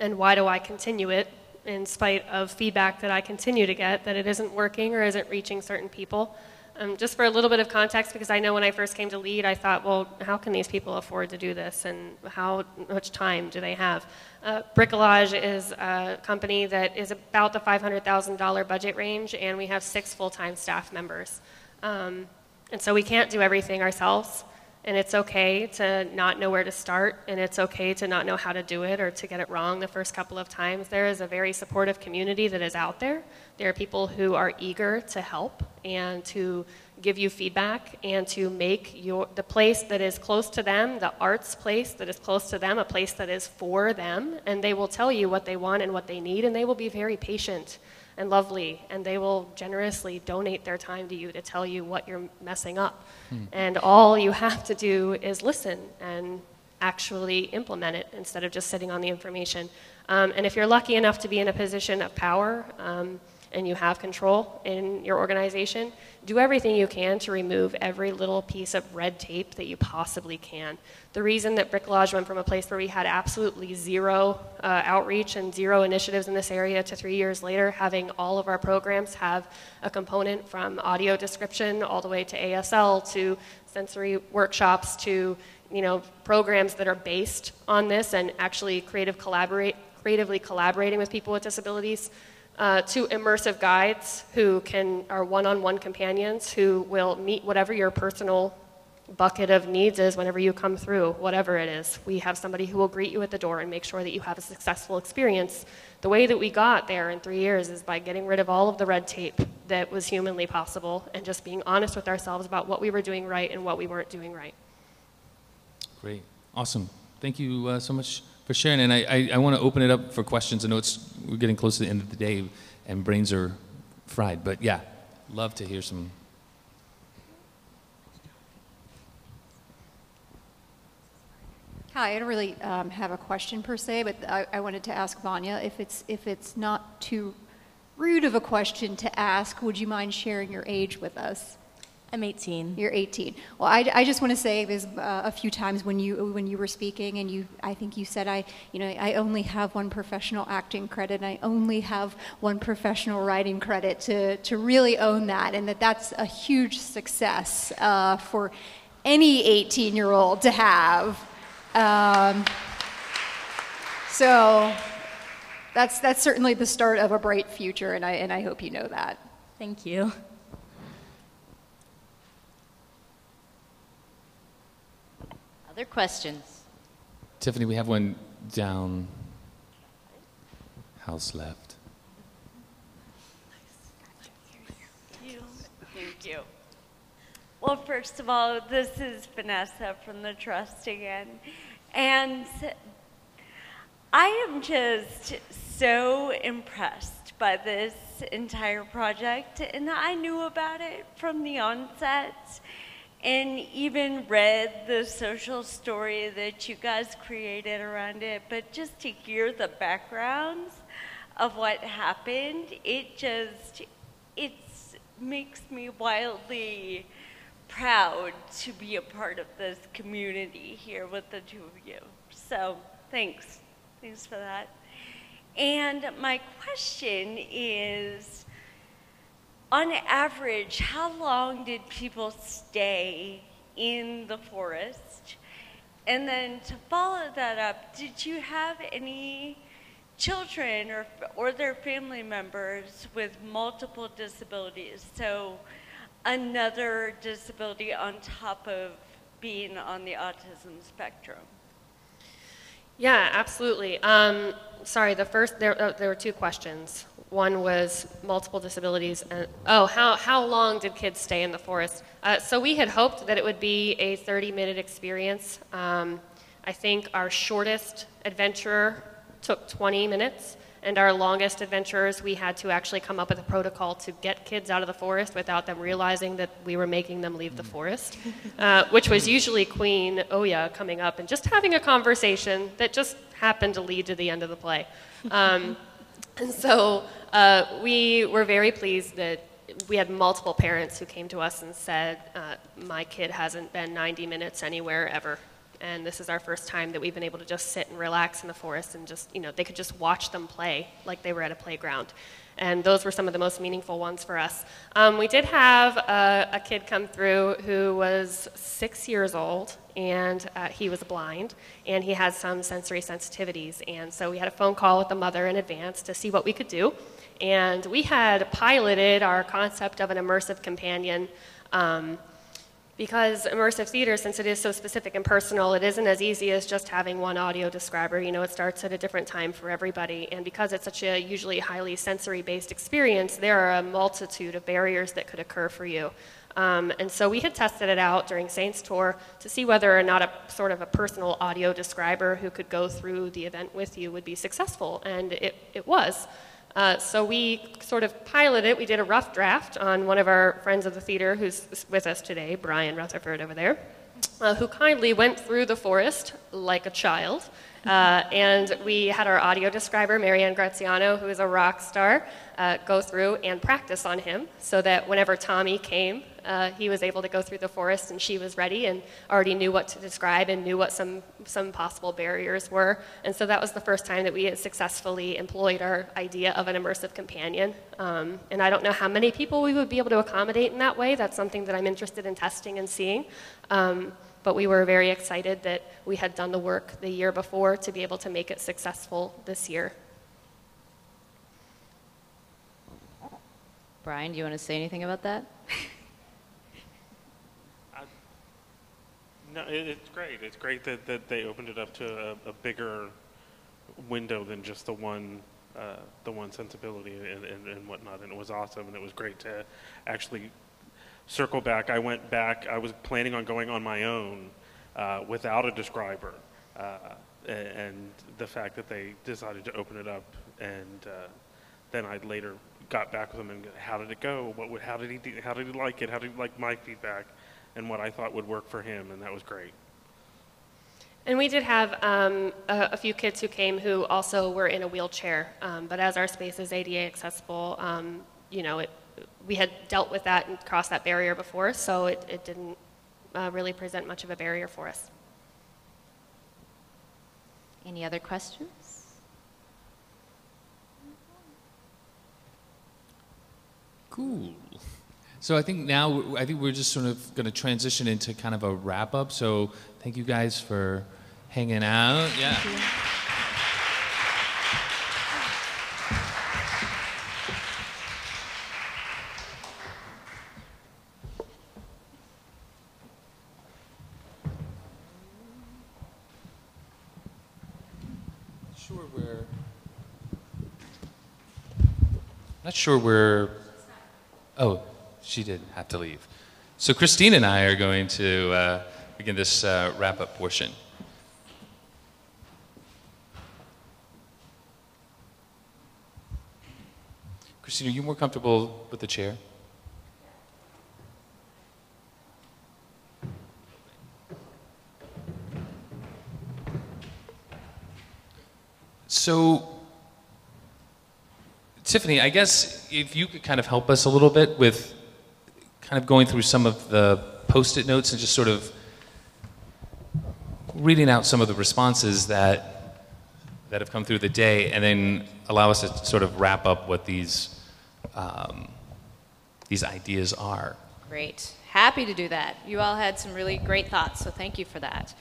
and why do I continue it in spite of feedback that I continue to get that it isn't working or isn't reaching certain people? Um, just for a little bit of context, because I know when I first came to LEAD, I thought, well, how can these people afford to do this, and how much time do they have? Uh, Bricolage is a company that is about the $500,000 budget range, and we have six full-time staff members. Um, and so we can't do everything ourselves, and it's okay to not know where to start, and it's okay to not know how to do it or to get it wrong the first couple of times. There is a very supportive community that is out there. There are people who are eager to help and to give you feedback and to make your, the place that is close to them, the arts place that is close to them, a place that is for them. And they will tell you what they want and what they need, and they will be very patient and lovely, and they will generously donate their time to you to tell you what you're messing up. Hmm. And all you have to do is listen and actually implement it instead of just sitting on the information. Um, and if you're lucky enough to be in a position of power, um, and you have control in your organization, do everything you can to remove every little piece of red tape that you possibly can. The reason that Bricolage went from a place where we had absolutely zero uh, outreach and zero initiatives in this area to three years later, having all of our programs have a component from audio description all the way to ASL to sensory workshops to you know programs that are based on this and actually creative collaborate creatively collaborating with people with disabilities uh, to immersive guides who can are one-on-one companions who will meet whatever your personal bucket of needs is whenever you come through, whatever it is. We have somebody who will greet you at the door and make sure that you have a successful experience. The way that we got there in three years is by getting rid of all of the red tape that was humanly possible and just being honest with ourselves about what we were doing right and what we weren't doing right. Great. Awesome. Thank you uh, so much for sharing. And I, I, I want to open it up for questions. I know it's, we're getting close to the end of the day and brains are fried. But yeah, love to hear some. Hi, I don't really um, have a question per se, but I, I wanted to ask Vanya if it's if it's not too rude of a question to ask, would you mind sharing your age with us? I'm 18. You're 18. Well, I, I just want to say there's uh, a few times when you when you were speaking, and you I think you said I you know I only have one professional acting credit, and I only have one professional writing credit to to really own that, and that that's a huge success uh, for any 18 year old to have. Um, so that's that's certainly the start of a bright future, and I and I hope you know that. Thank you. Other questions? Tiffany, we have one down. House left. Thank you. Thank you. Well, first of all, this is Vanessa from the Trust again. And I am just so impressed by this entire project, and I knew about it from the onset and even read the social story that you guys created around it, but just to hear the backgrounds of what happened, it just, it makes me wildly proud to be a part of this community here with the two of you. So thanks, thanks for that. And my question is, on average, how long did people stay in the forest? And then to follow that up, did you have any children or, or their family members with multiple disabilities? So another disability on top of being on the autism spectrum? Yeah, absolutely. Um, sorry, the first, there, uh, there were two questions. One was multiple disabilities, and oh, how, how long did kids stay in the forest? Uh, so we had hoped that it would be a 30 minute experience. Um, I think our shortest adventure took 20 minutes, and our longest adventures, we had to actually come up with a protocol to get kids out of the forest without them realizing that we were making them leave the forest, uh, which was usually Queen Oya coming up and just having a conversation that just happened to lead to the end of the play. Um, [laughs] and so uh, we were very pleased that we had multiple parents who came to us and said, uh, My kid hasn't been 90 minutes anywhere ever and this is our first time that we've been able to just sit and relax in the forest and just, you know, they could just watch them play like they were at a playground. And those were some of the most meaningful ones for us. Um, we did have a, a, kid come through who was six years old, and uh, he was blind, and he had some sensory sensitivities. And so we had a phone call with the mother in advance to see what we could do. And we had piloted our concept of an immersive companion. Um, because immersive theater, since it is so specific and personal, it isn't as easy as just having one audio describer. You know, it starts at a different time for everybody. And because it's such a usually highly sensory based experience, there are a multitude of barriers that could occur for you. Um, and so we had tested it out during Saints Tour to see whether or not a sort of a personal audio describer who could go through the event with you would be successful. And it, it was. Uh, so we sort of piloted. We did a rough draft on one of our friends of the theater who's with us today, Brian Rutherford over there, uh, who kindly went through the forest like a child. Uh, and we had our audio describer, Marianne Graziano, who is a rock star, uh, go through and practice on him so that whenever Tommy came uh, he was able to go through the forest and she was ready and already knew what to describe and knew what some, some possible barriers were. And so that was the first time that we had successfully employed our idea of an immersive companion. Um, and I don't know how many people we would be able to accommodate in that way. That's something that I'm interested in testing and seeing. Um, but we were very excited that we had done the work the year before to be able to make it successful this year. Brian, do you want to say anything about that? [laughs] No, it, it's great. It's great that, that they opened it up to a, a bigger window than just the one uh, the one sensibility and, and, and whatnot. And it was awesome, and it was great to actually circle back. I went back. I was planning on going on my own uh, without a describer, uh, and the fact that they decided to open it up, and uh, then I later got back with them and how did it go? What would, how did he how did he like it? How did he like my feedback? and what I thought would work for him, and that was great. And we did have um, a, a, few kids who came who also were in a wheelchair, um, but as our space is ADA accessible, um, you know, it, we had dealt with that and crossed that barrier before, so it, it didn't uh, really present much of a barrier for us. Any other questions? Cool. So I think now I think we're just sort of going to transition into kind of a wrap up. So thank you guys for hanging out. Yeah. Sure, we're. Not sure we're. Oh she did have to leave. So Christine and I are going to uh, begin this uh, wrap up portion. Christine, are you more comfortable with the chair? So, Tiffany, I guess if you could kind of help us a little bit with kind of going through some of the post it notes and just sort of reading out some of the responses that, that have come through the day and then allow us to sort of wrap up what these, um, these ideas are. Great. Happy to do that. You all had some really great thoughts, so thank you for that.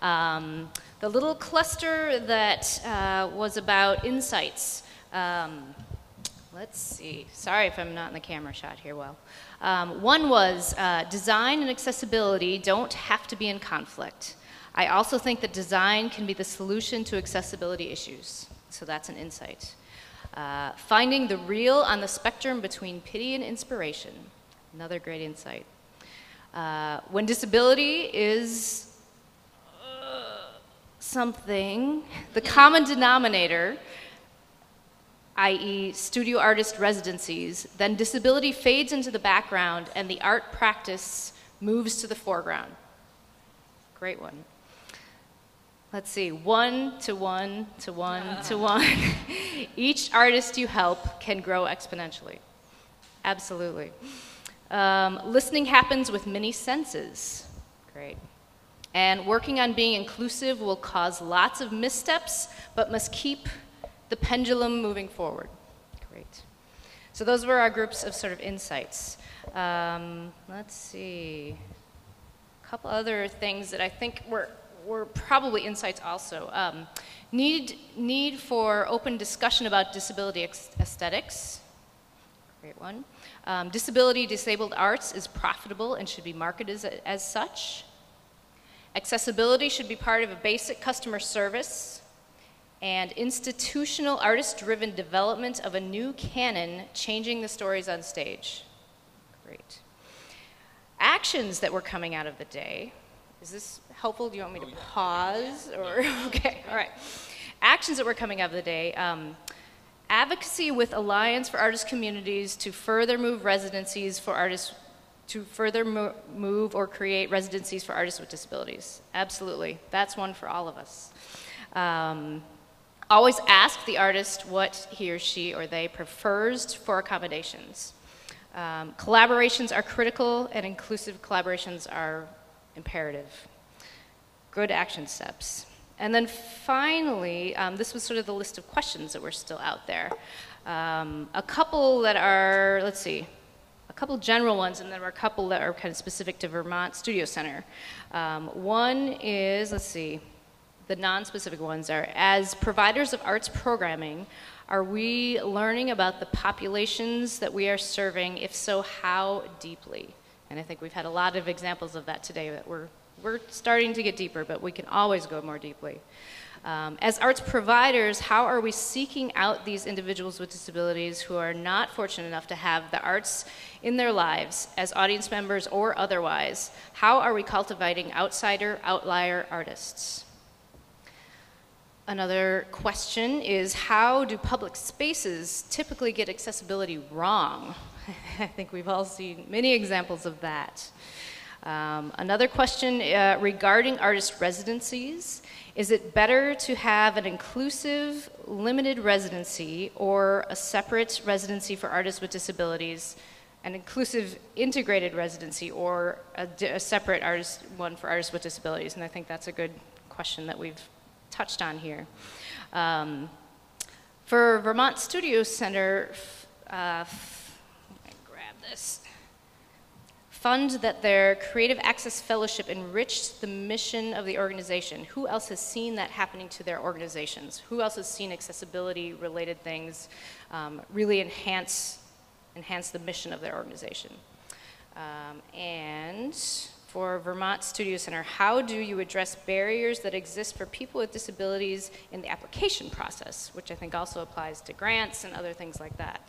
Um, the little cluster that uh, was about insights. Um, let's see. Sorry if I'm not in the camera shot here well. Um, one was uh, design and accessibility don't have to be in conflict. I also think that design can be the solution to accessibility issues. So that's an insight. Uh, finding the real on the spectrum between pity and inspiration. Another great insight. Uh, when disability is uh, something, the common denominator, i.e., studio artist residencies, then disability fades into the background and the art practice moves to the foreground. Great one. Let's see, one to one to one to [laughs] one. [laughs] Each artist you help can grow exponentially. Absolutely. Um, listening happens with many senses. Great. And working on being inclusive will cause lots of missteps, but must keep the pendulum moving forward. Great. So those were our groups of sort of insights. Um, let's see. A couple other things that I think were were probably insights also. Um, need, need for open discussion about disability aesthetics. Great one. Um, disability disabled arts is profitable and should be marketed as, as such. Accessibility should be part of a basic customer service. And institutional artist driven development of a new canon changing the stories on stage. Great. Actions that were coming out of the day. Is this helpful? Do you want me to pause? Or [laughs] okay, all right. Actions that were coming out of the day. Um, advocacy with Alliance for Artist Communities to further move residencies for artists to further mo move or create residencies for artists with disabilities. Absolutely, that's one for all of us. Um, always ask the artist what he or she or they prefers for accommodations. Um, collaborations are critical and inclusive collaborations are imperative good action steps. And then finally, um, this was sort of the list of questions that were still out there. Um, a couple that are, let's see, a couple general ones, and then a couple that are kind of specific to Vermont Studio Center. Um, one is, let's see, the non-specific ones are, as providers of arts programming, are we learning about the populations that we are serving? If so, how deeply? And I think we've had a lot of examples of that today that were we're starting to get deeper, but we can always go more deeply. Um, as arts providers, how are we seeking out these individuals with disabilities who are not fortunate enough to have the arts in their lives as audience members or otherwise? How are we cultivating outsider, outlier artists? Another question is how do public spaces typically get accessibility wrong? [laughs] I think we've all seen many examples of that. Um, another question uh, regarding artist residencies. Is it better to have an inclusive, limited residency or a separate residency for artists with disabilities, an inclusive, integrated residency, or a, a separate artist one for artists with disabilities? And I think that's a good question that we've touched on here. Um, for Vermont Studio Center, uh, grab this fund that their Creative Access Fellowship enriched the mission of the organization. Who else has seen that happening to their organizations? Who else has seen accessibility related things um, really enhance, enhance the mission of their organization? Um, and for Vermont Studio Center, how do you address barriers that exist for people with disabilities in the application process, which I think also applies to grants and other things like that?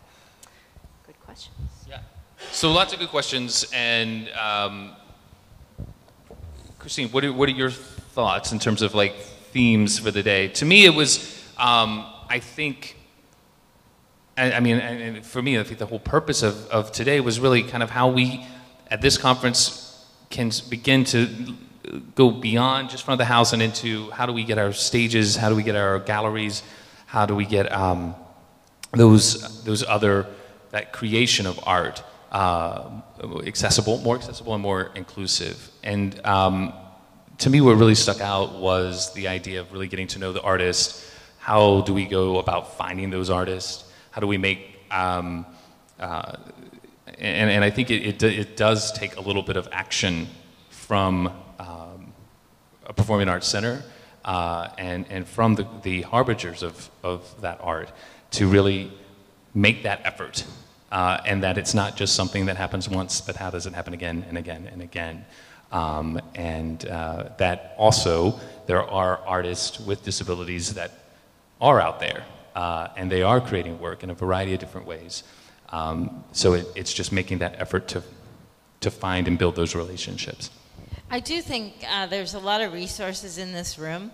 Good questions. Yeah. So lots of good questions, and um, Christine, what are, what are your thoughts in terms of like themes for the day? To me, it was, um, I think, I, mean, and for me, I think the whole purpose of, of today was really kind of how we, at this conference, can begin to go beyond just front of the house and into how do we get our stages, how do we get our galleries, how do we get um, those those other that creation of art uh, accessible, more accessible and more inclusive. And um, to me, what really stuck out was the idea of really getting to know the artist. How do we go about finding those artists? How do we make, um, uh, and, and I think it, it, it, does take a little bit of action from um, a performing arts center uh, and, and from the, the harbingers of, of that art to really make that effort. Uh, and that it's not just something that happens once, but how does it happen again and again and again? Um, and uh, that also there are artists with disabilities that are out there uh, and they are creating work in a variety of different ways. Um, so it, it's just making that effort to, to find and build those relationships. I do think uh, there's a lot of resources in this room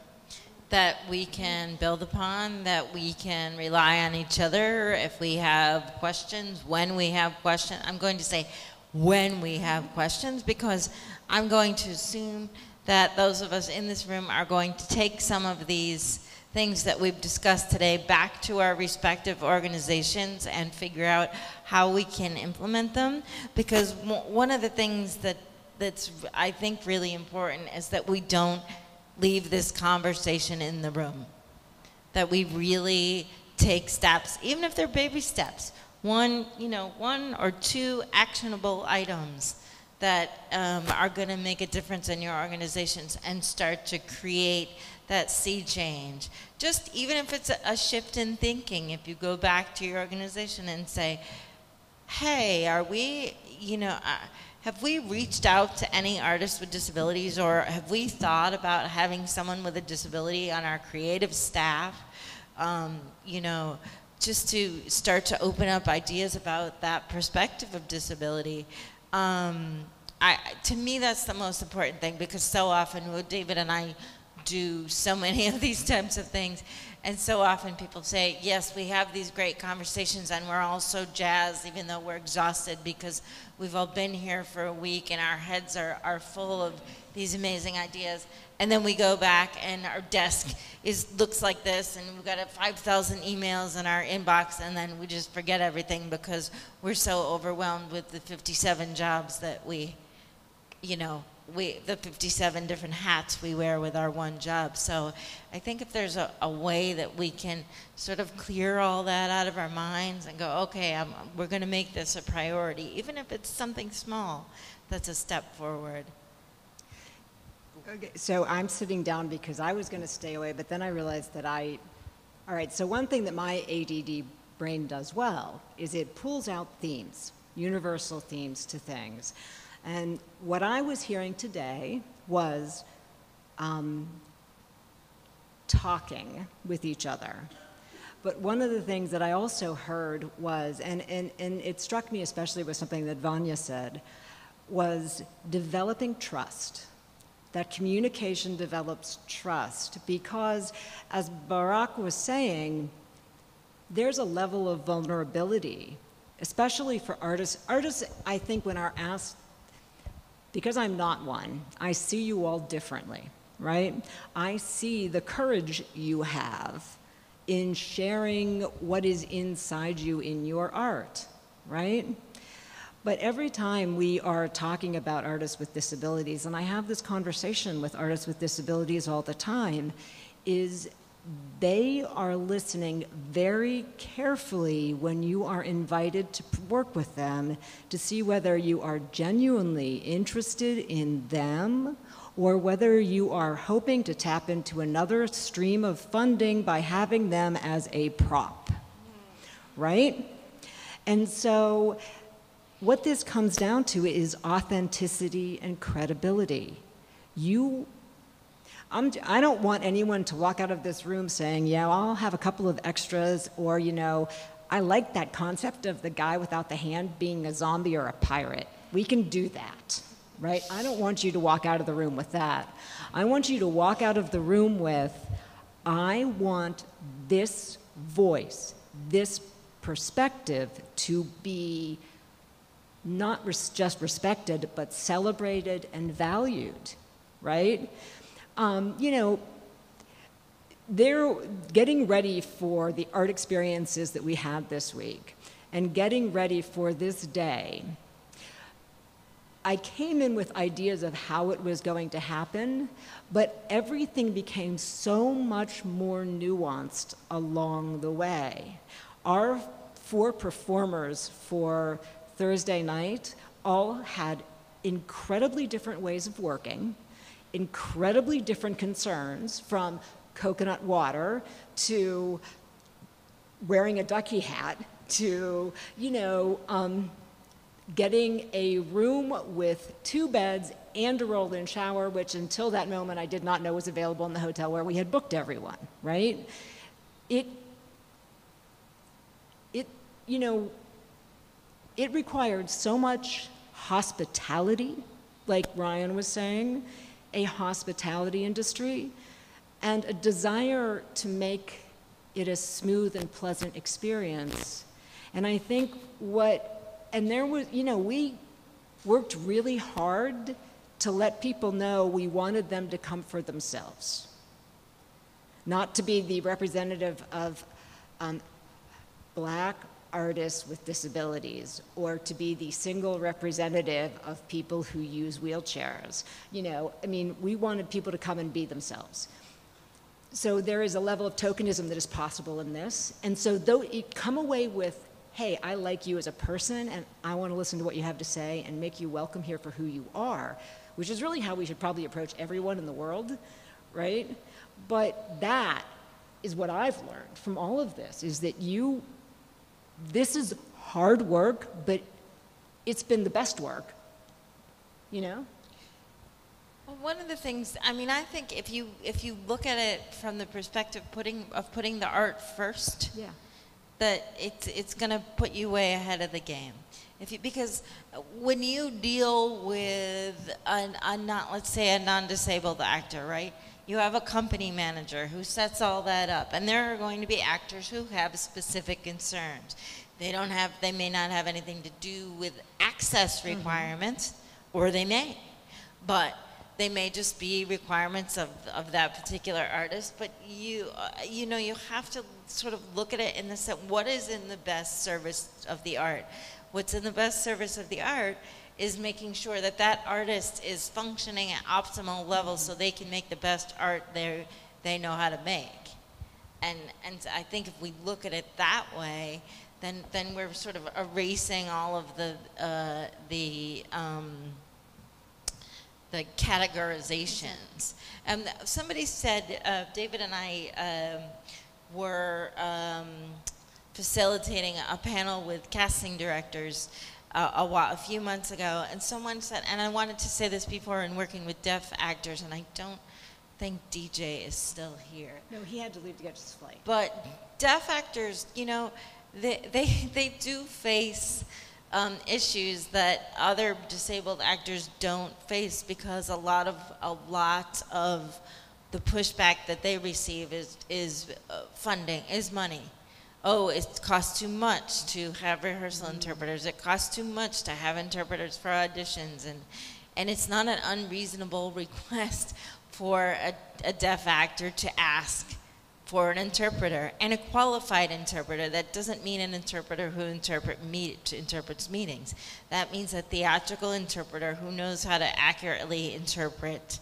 that we can build upon, that we can rely on each other if we have questions, when we have questions. I'm going to say when we have questions because I'm going to assume that those of us in this room are going to take some of these things that we've discussed today back to our respective organizations and figure out how we can implement them. Because one of the things that that's I think really important is that we don't leave this conversation in the room. That we really take steps, even if they're baby steps, one, you know, one or two actionable items that um, are going to make a difference in your organizations and start to create that sea change. Just even if it's a, shift in thinking, if you go back to your organization and say, hey, are we, you know, uh, have we reached out to any artists with disabilities or have we thought about having someone with a disability on our creative staff? Um, you know, just to start to open up ideas about that perspective of disability. Um, I, to me, that's the most important thing because so often, what David and I do so many of these types of things. And so often people say, yes, we have these great conversations and we're all so jazzed, even though we're exhausted because we've all been here for a week and our heads are, are full of these amazing ideas. And then we go back and our desk is looks like this and we've got 5,000 emails in our inbox and then we just forget everything because we're so overwhelmed with the 57 jobs that we, you know, we the 57 different hats we wear with our one job. So I think if there's a, a way that we can sort of clear all that out of our minds and go, okay, I'm, we're going to make this a priority, even if it's something small, that's a step forward. Okay, so I'm sitting down because I was going to stay away, but then I realized that I, all right, so one thing that my ADD brain does well is it pulls out themes, universal themes to things. And what I was hearing today was um, talking with each other. But one of the things that I also heard was, and, and, and it struck me especially with something that Vanya said, was developing trust. That communication develops trust because, as Barak was saying, there's a level of vulnerability, especially for artists. Artists, I think, when are asked because I'm not one, I see you all differently, right? I see the courage you have in sharing what is inside you in your art, right? But every time we are talking about artists with disabilities, and I have this conversation with artists with disabilities all the time, is they are listening very carefully when you are invited to work with them to see whether you are genuinely interested in them or whether you are hoping to tap into another stream of funding by having them as a prop. Right? And so, what this comes down to is authenticity and credibility. You I'm, I don't want anyone to walk out of this room saying, yeah, I'll have a couple of extras, or, you know, I like that concept of the guy without the hand being a zombie or a pirate. We can do that, right? I don't want you to walk out of the room with that. I want you to walk out of the room with, I want this voice, this perspective to be not res- just respected, but celebrated and valued, right? Um, you know, they're getting ready for the art experiences that we had this week and getting ready for this day. I came in with ideas of how it was going to happen, but everything became so much more nuanced along the way. Our four performers for Thursday night all had incredibly different ways of working incredibly different concerns from coconut water to wearing a ducky hat to, you know, um, getting a room with two beds and a roll-in shower, which until that moment I did not know was available in the hotel where we had booked everyone, right? It, it, you know, it required so much hospitality, like Ryan was saying, a hospitality industry, and a desire to make it a smooth and pleasant experience. And I think what, and there was, you know, we worked really hard to let people know we wanted them to come for themselves, not to be the representative of um, black artists with disabilities or to be the single representative of people who use wheelchairs. You know, I mean, we wanted people to come and be themselves. So there is a level of tokenism that is possible in this. And so though you come away with, hey, I like you as a person and I want to listen to what you have to say and make you welcome here for who you are, which is really how we should probably approach everyone in the world, right? But that is what I've learned from all of this is that you this is hard work, but it's been the best work. You know? Well, one of the things, I mean, I think if you if you look at it from the perspective putting of putting the art first, yeah, that it's it's going to put you way ahead of the game. If you, because when you deal with a, a not let's say a non-disabled actor, right? You have a company manager who sets all that up, and there are going to be actors who have specific concerns. They don't have, they may not have anything to do with access Mm-hmm. requirements, or they may, but they may just be requirements of, of that particular artist. But you, uh, you know, you have to sort of look at it in the sense, what is in the best service of the art? What's in the best service of the art is making sure that that artist is functioning at optimal levels so they can make the best art they they know how to make. And and I think if we look at it that way, then then we're sort of erasing all of the uh, the um, the categorizations. Um, somebody said, uh, David and I um, were um, facilitating a panel with casting directors uh, a, while, a few months ago, and someone said, and I wanted to say this before in working with deaf actors, and I don't think DJ is still here. No, he had to leave to get his flight. But deaf actors, you know, they, they, they do face um, issues that other disabled actors don't face because a lot of a lot of the pushback that they receive is is uh, funding, is money. Oh, it costs too much to have rehearsal interpreters. It costs too much to have interpreters for auditions, and and it's not an unreasonable [laughs] request for a, a deaf actor to ask for an interpreter and a qualified interpreter. That doesn't mean an interpreter who interpret meet, interprets meetings. That means a theatrical interpreter who knows how to accurately interpret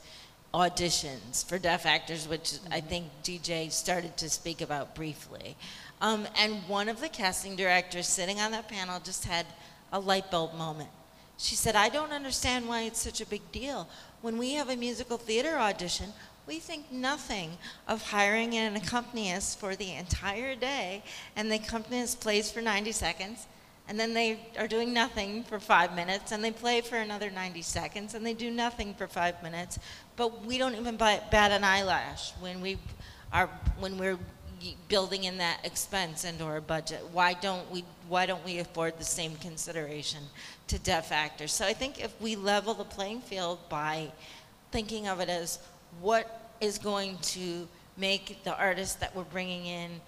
auditions for deaf actors, which I think DJ started to speak about briefly. Um, and one of the casting directors sitting on that panel just had a light bulb moment. She said, I don't understand why it's such a big deal. When we have a musical theater audition, we think nothing of hiring an accompanist for the entire day, and the accompanist plays for 90 seconds, and then they are doing nothing for five minutes, and they play for another 90 seconds, and they do nothing for five minutes. But we don't even bat an eyelash when we are when we're building in that expense into our budget. Why don't we why don't we afford the same consideration to deaf actors? So I think if we level the playing field by thinking of it as what is going to make the artists that we're bringing in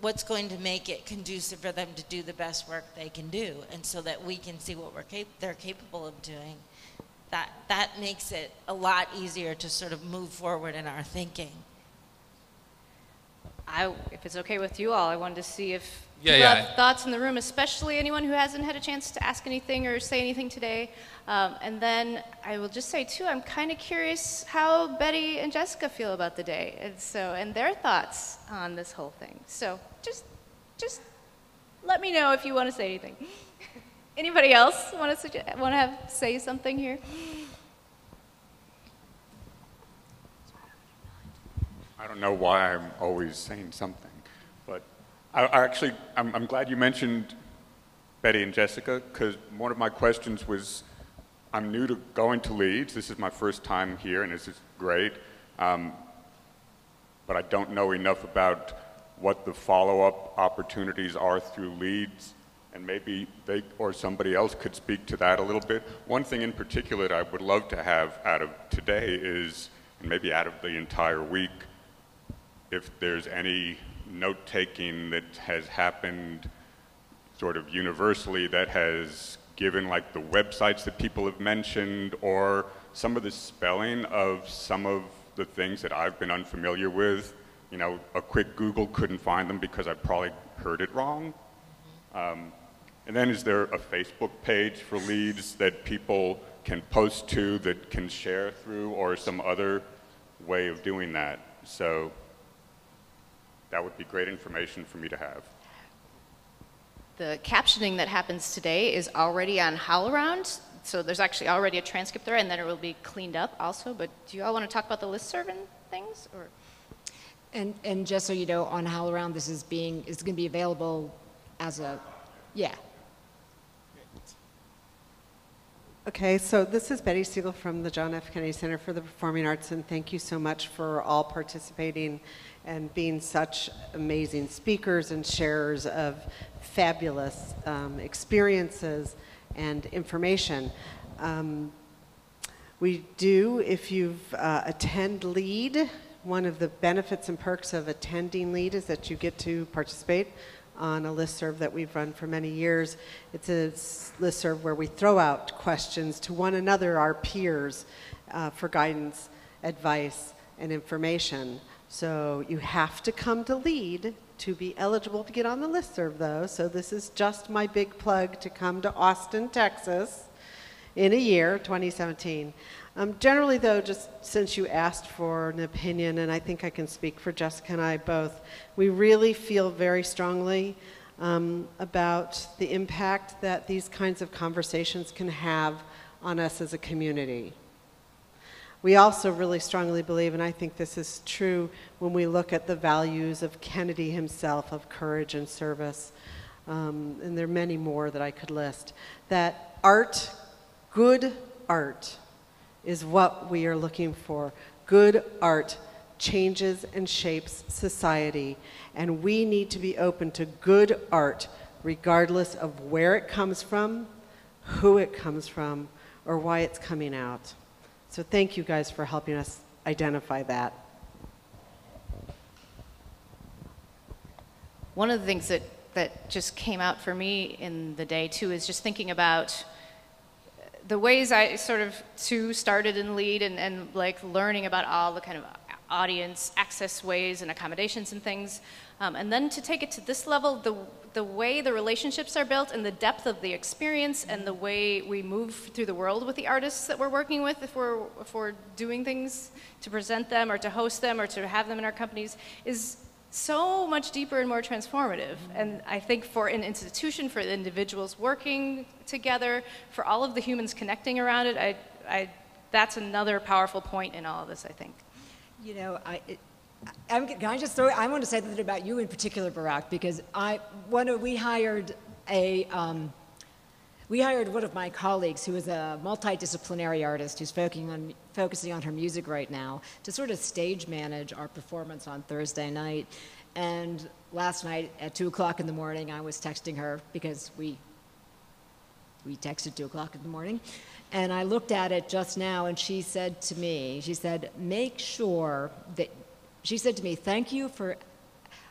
what's going to make it conducive for them to do the best work they can do and so that we can see what we're cap- they're capable of doing that that makes it a lot easier to sort of move forward in our thinking I, if it's okay with you all, I wanted to see if Yeah, people yeah. have thoughts in the room, especially anyone who hasn't had a chance to ask anything or say anything today. Um, and then I will just say too, I'm kind of curious how Betty and Jessica feel about the day, and so and their thoughts on this whole thing. So just, just let me know if you want to say anything. [laughs] Anybody else want to want to have say something here? I don't know why I'm always saying something, but I, I actually, I'm, I'm glad you mentioned Betty and Jessica, because one of my questions was, I'm new to going to Leeds. This is my first time here, and this is great. Um, but I don't know enough about what the follow-up opportunities are through Leeds, and maybe they or somebody else could speak to that a little bit. One thing in particular that I would love to have out of today is, and maybe out of the entire week, if there's any note-taking that has happened sort of universally that has given like the websites that people have mentioned or some of the spelling of some of the things that I've been unfamiliar with. You know, a quick Google couldn't find them because I probably heard it wrong. Um, and then is there a Facebook page for leads that people can post to that can share through or some other way of doing that? So that would be great information for me to have. The captioning that happens today is already on HowlRound, so there's actually already a transcript there, and then it will be cleaned up also. But do you all want to talk about the listserv and things, or? And, and just so you know, on HowlRound, this is being, is going to be available as a, yeah. Okay, so this is Betty Siegel from the John F. Kennedy Center for the Performing Arts, and thank you so much for all participating and being such amazing speakers and sharers of fabulous um, experiences and information. Um, we do, if you've uh, attend LEAD, one of the benefits and perks of attending LEAD is that you get to participate on a listserv that we've run for many years. It's a listserv where we throw out questions to one another, our peers, uh, for guidance, advice, and information. So you have to come to LEAD to be eligible to get on the listserv, though. So this is just my big plug to come to Austin, Texas in a year, 2017. Um, generally, though, just since you asked for an opinion, and I think I can speak for Jessica and I both, we really feel very strongly um, about the impact that these kinds of conversations can have on us as a community. We also really strongly believe, and I think this is true when we look at the values of Kennedy himself, of courage and service, um, and there are many more that I could list, that art, good art, is what we are looking for. Good art changes and shapes society, and we need to be open to good art regardless of where it comes from, who it comes from, or why it's coming out. So thank you guys for helping us identify that. One of the things that, that just came out for me in the day too is just thinking about the ways I sort of too started in LEAD and, and like learning about all the kind of audience access ways and accommodations and things. Um, and then to take it to this level, the, the way the relationships are built and the depth of the experience and the way we move through the world with the artists that we're working with if we're, if we're doing things to present them or to host them or to have them in our companies is so much deeper and more transformative. And I think for an institution, for the individuals working together, for all of the humans connecting around it, I, I, that's another powerful point in all of this, I think. You know, I, it, I'm, can I just throw, I want to say something about you in particular, Barak, because I, when we hired a, um, we hired one of my colleagues who is a multidisciplinary artist who's focusing on, focusing on her music right now to sort of stage manage our performance on Thursday night. And last night at 2 o'clock in the morning, I was texting her because we, we texted 2 o'clock in the morning. And I looked at it just now and she said to me, she said, make sure that, she said to me, thank you for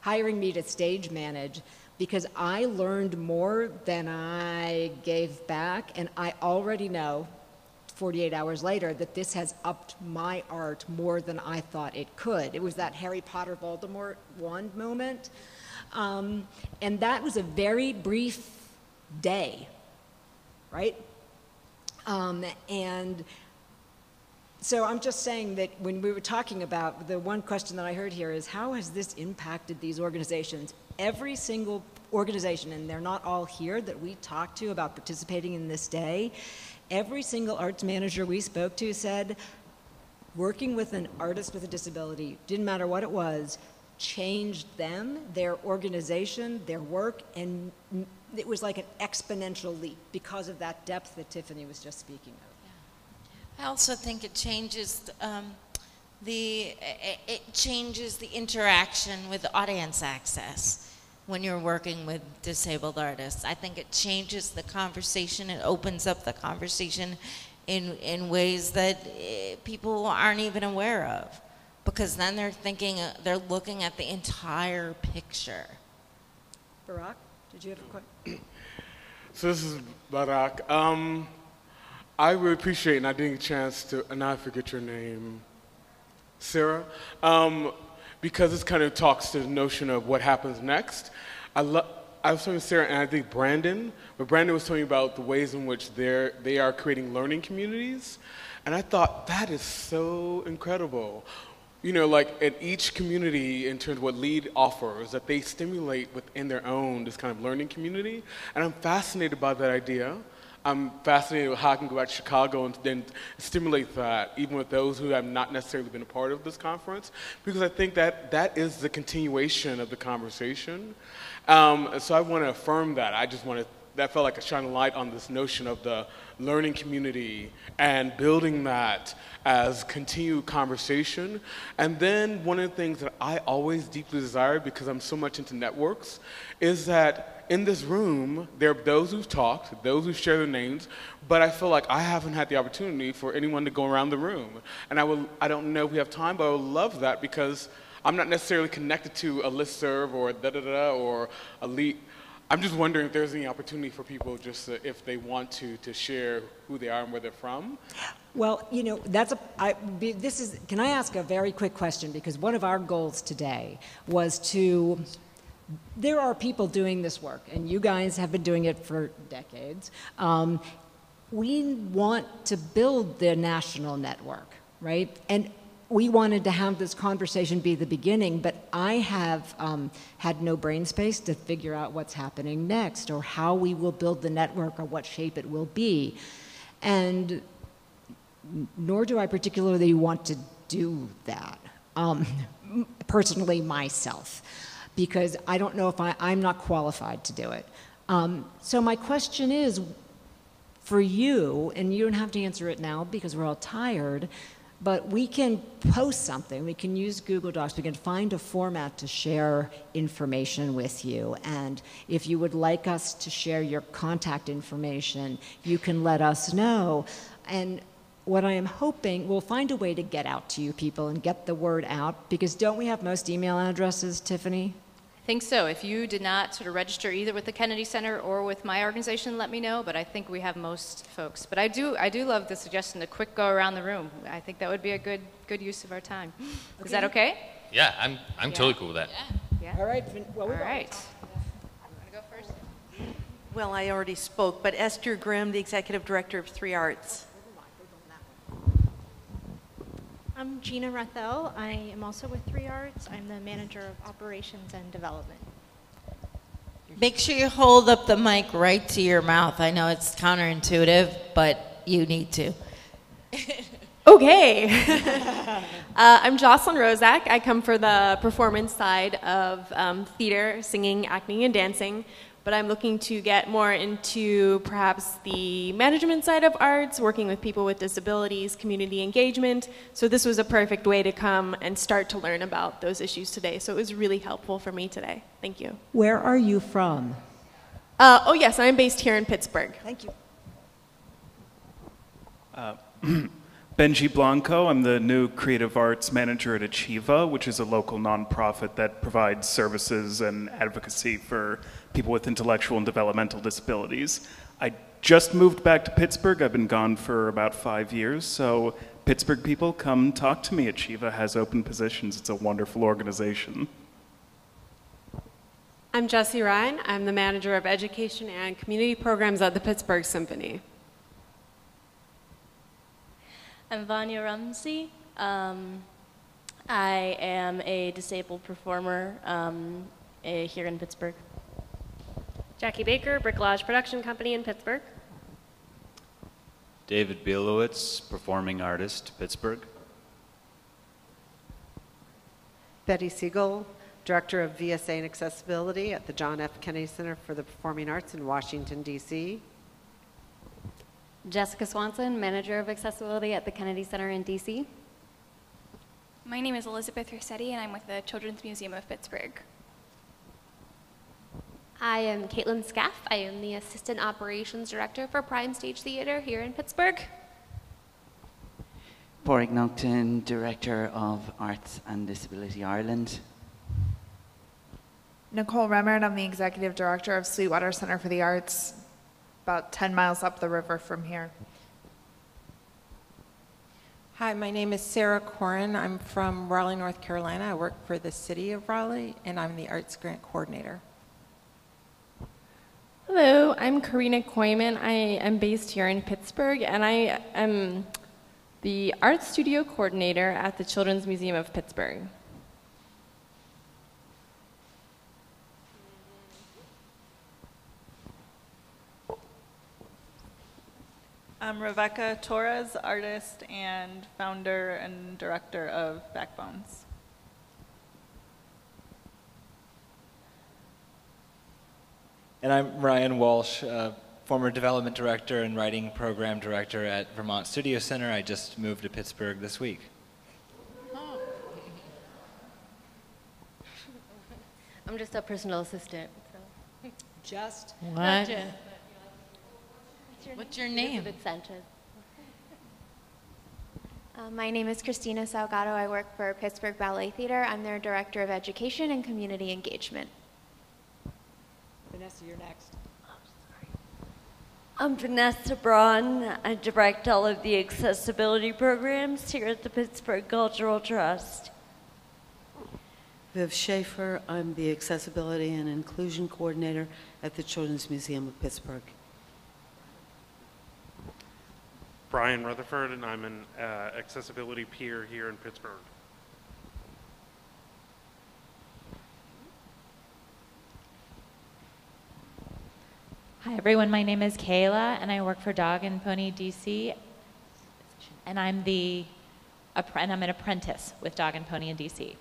hiring me to stage manage because I learned more than I gave back, and I already know 48 hours later that this has upped my art more than I thought it could. It was that Harry Potter Voldemort wand moment. Um, and that was a very brief day, right? Um, and so I'm just saying that when we were talking about the one question that I heard here is how has this impacted these organizations? every single organization, and they're not all here that we talked to about participating in this day, every single arts manager we spoke to said, working with an artist with a disability, didn't matter what it was, changed them, their organization, their work, and it was like an exponential leap because of that depth that Tiffany was just speaking of. I also think it changes um, the it- it changes the interaction with audience access when you're working with disabled artists. I think it changes the conversation. It opens up the conversation in in ways that eh, people aren't even aware of, because then they're thinking uh, they're looking at the entire picture. Barak, did you have a question? [clears throat] So this is Barak. Um, I really appreciate, and I didn't get a chance to, and I forget your name, Sarah, um, because this kind of talks to the notion of what happens next. I, lo- I was talking to Sarah and I think Brandon, but Brandon was talking about the ways in which they're, they are creating learning communities, and I thought that is so incredible. You know, like at each community, in terms of what LEAD offers, that they stimulate within their own this kind of learning community, and I'm fascinated by that idea. I'm fascinated with how I can go back to Chicago and then stimulate that, even with those who have not necessarily been a part of this conference, because I think that that is the continuation of the conversation. Um, so I want to affirm that. I just want to, that felt like a shining light on this notion of the learning community and building that as continued conversation. And then one of the things that I always deeply desired, because I'm so much into networks, is that in this room, there are those who've talked, those who share their names, but I feel like I haven't had the opportunity for anyone to go around the room. And I, will, I don't know if we have time, but I would love that because I'm not necessarily connected to a listserv or da da da or LEAD. I'm just wondering if there's any opportunity for people just to, if they want to, to share who they are and where they're from. Well, you know, that's a, I, be- this is, can I ask a very quick question? Because one of our goals today was to, there are people doing this work, and you guys have been doing it for decades. Um, we want to build the national network, right? And we wanted to have this conversation be the beginning, but I have um, had no brain space to figure out what's happening next or how we will build the network or what shape it will be. And nor do I particularly want to do that, um, personally myself, because I don't know if I, I'm not qualified to do it. Um, so my question is, for you, and you don't have to answer it now because we're all tired, but we can post something. We can use Google Docs. We can find a format to share information with you. And if you would like us to share your contact information, you can let us know. And what I am hoping, we'll find a way to get out to you people and get the word out because don't we have most email addresses, Tiffany? I think so. If you did not sort of register either with the Kennedy Center or with my organization, let me know. But I think we have most folks. But I do, I do love the suggestion to quick go around the room. I think that would be a good, good use of our time. Is that okay? Yeah, I'm, I'm totally cool with that. Yeah. All right. Well, we're All right. Well, I already spoke, but Esther Grimm, the Executive Director of Three Arts. I'm Gina Rathel. I am also with Three Arts. I'm the manager of operations and development. Make sure you hold up the mic right to your mouth. I know it's counterintuitive, but you need to. [laughs] Okay. [laughs] uh, I'm Jocelyn Rozak. I come for the performance side of um, theater, singing, acting, and dancing. But I'm looking to get more into perhaps the management side of arts, working with people with disabilities, community engagement. So this was a perfect way to come and start to learn about those issues today. So it was really helpful for me today. Thank you. Where are you from? Uh, oh, yes, I'm based here in Pittsburgh. Thank you. Uh, [clears throat] Benji Blanco. I'm the new creative arts manager at Achieva, which is a local nonprofit that provides services and advocacy for people with intellectual and developmental disabilities. I just moved back to Pittsburgh. I've been gone for about five years. So, Pittsburgh people, come talk to me. Achieva has open positions. It's a wonderful organization. I'm Jessie Ryan. I'm the manager of education and community programs at the Pittsburgh Symphony. I'm Vanya Rumsey. Um, I am a disabled performer um, eh, here in Pittsburgh. Jackie Baker, Bricolage Production Company in Pittsburgh. David Bielowitz, performing artist, Pittsburgh. Betty Siegel, Director of VSA and Accessibility at the John F. Kennedy Center for the Performing Arts in Washington, D.C. Jessica Swanson, Manager of Accessibility at the Kennedy Center in DC. My name is Elizabeth Rossetti, and I'm with the Children's Museum of Pittsburgh. I am Caitlin Scaff. I am the Assistant Operations Director for Prime Stage Theater here in Pittsburgh. Padraig Naughton, Director of Arts and Disability Ireland. Nicole Remmert, I'm the Executive Director of Sweetwater Center for the Arts, about 10 miles up the river from here. Hi, my name is Sarah Corin. I'm from Raleigh, North Carolina. I work for the City of Raleigh, and I'm the Arts Grant Coordinator. Hello, I'm Karina Koyman. I am based here in Pittsburgh, and I am the Art Studio Coordinator at the Children's Museum of Pittsburgh. I'm Rebecca Torres, artist and founder and director of Backbones. And I'm Ryan Walsh, uh, former development director and writing program director at Vermont Studio Center. I just moved to Pittsburgh this week. [laughs] I'm just a personal assistant. So. Just? What? What's your name? Elizabeth Sanchez. Uh, my name is Christina Salgado. I work for Pittsburgh Ballet Theater. I'm their Director of Education and Community Engagement. Vanessa, you're next. I'm Vanessa Braun. I direct all of the accessibility programs here at the Pittsburgh Cultural Trust. Viv Schaefer, I'm the Accessibility and Inclusion Coordinator at the Children's Museum of Pittsburgh. Brian Rutherford, and I'm an uh, accessibility peer here in Pittsburgh. Hi everyone, my name is Kayla and I work for Dog and Pony DC and I'm the and I'm an apprentice with Dog and Pony in DC.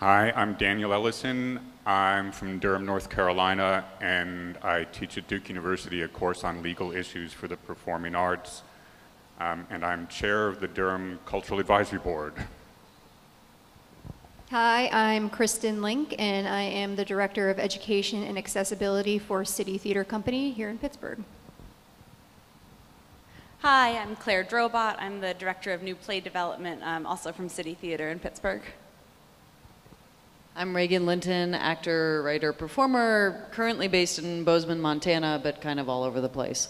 Hi, I'm Daniel Ellison. I'm from Durham, North Carolina, and I teach at Duke University a course on legal issues for the performing arts. Um, and I'm chair of the Durham Cultural Advisory Board. Hi, I'm Kristen Link, and I am the Director of Education and Accessibility for City Theater Company here in Pittsburgh. Hi, I'm Claire Drobot. I'm the Director of New Play Development, um, also from City Theater in Pittsburgh. I'm Reagan Linton, actor, writer, performer, currently based in Bozeman, Montana, but kind of all over the place.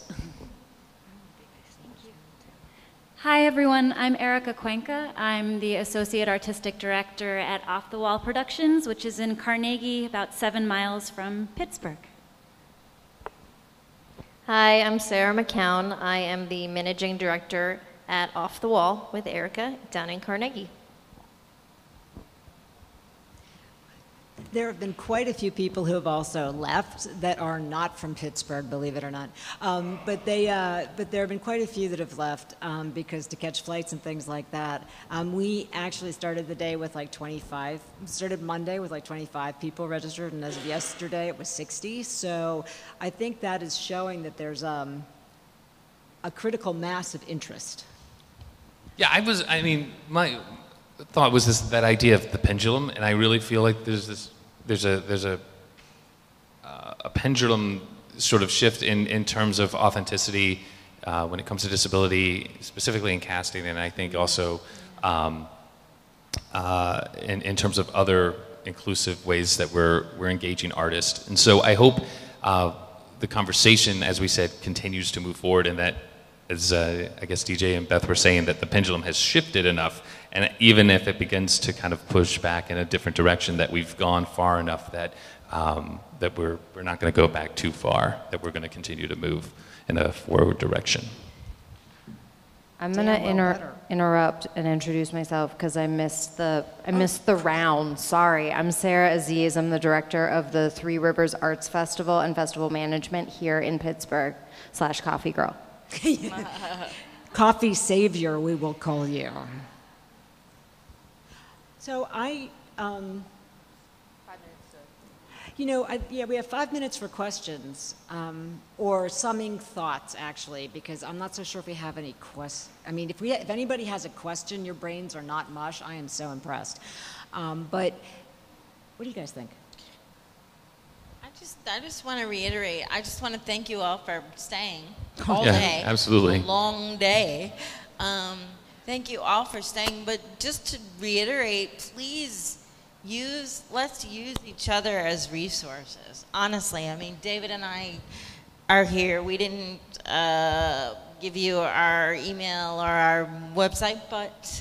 Hi everyone, I'm Erica Cuenca. I'm the Associate Artistic Director at Off the Wall Productions, which is in Carnegie, about seven miles from Pittsburgh. Hi, I'm Sarah McCown. I am the Managing Director at Off the Wall with Erica down in Carnegie. There have been quite a few people who have also left that are not from Pittsburgh, believe it or not. Um, but they, uh, but there have been quite a few that have left um, because to catch flights and things like that. Um, we actually started the day with like 25. Started Monday with like 25 people registered, and as of yesterday, it was 60. So I think that is showing that there's um, a critical mass of interest. Yeah, I was. I mean, my thought was this that idea of the pendulum, and I really feel like there's this there's a there's a uh, a pendulum sort of shift in in terms of authenticity uh, when it comes to disability, specifically in casting, and I think also um, uh, in in terms of other inclusive ways that we're we're engaging artists. And so I hope uh, the conversation, as we said, continues to move forward, and that as uh, I guess DJ and Beth were saying, that the pendulum has shifted enough, and even if it begins to kind of push back in a different direction, that we've gone far enough that um, that we're we're not going to go back too far, that we're going to continue to move in a forward direction. I'm gonna inter- interrupt and introduce myself because I missed the I missed the round. Sorry, I'm Sarah Aziz. I'm the director of the Three Rivers Arts Festival and Festival Management here in Pittsburgh slash Coffee Girl. [laughs] Coffee savior, we will call you. So I, um, you know, I, yeah, we have five minutes for questions um, or summing thoughts, actually, because I'm not so sure if we have any questions. I mean, if we, if anybody has a question, your brains are not mush. I am so impressed. Um, but what do you guys think? I just, I just want to reiterate. I just want to thank you all for staying [laughs] all Yeah, day. absolutely. A long day. Um, thank you all for staying. But just to reiterate, please use. Let's use each other as resources. Honestly, I mean, David and I are here. We didn't uh, give you our email or our website, but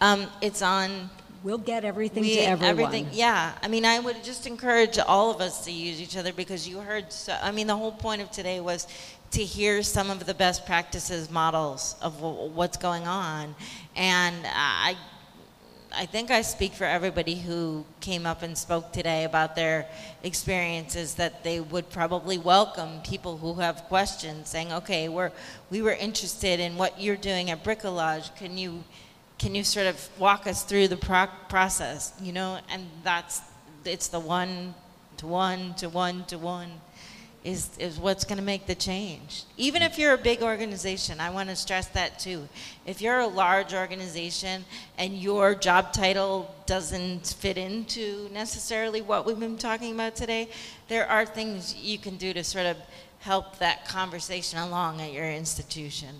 um, it's on We'll get everything we- to everyone. Everything, yeah. I mean, I would just encourage all of us to use each other because you heard. So, I mean, the whole point of today was to hear some of the best practices models of what's going on, and I. I think I speak for everybody who came up and spoke today about their experiences that they would probably welcome people who have questions saying, okay, we're, we were interested in what you're doing at Bricolage. Can you can you sort of walk us through the pro- process you know and that's it's the one to one to one to one is is what's going to make the change even if you're a big organization i want to stress that too if you're a large organization and your job title doesn't fit into necessarily what we've been talking about today there are things you can do to sort of help that conversation along at your institution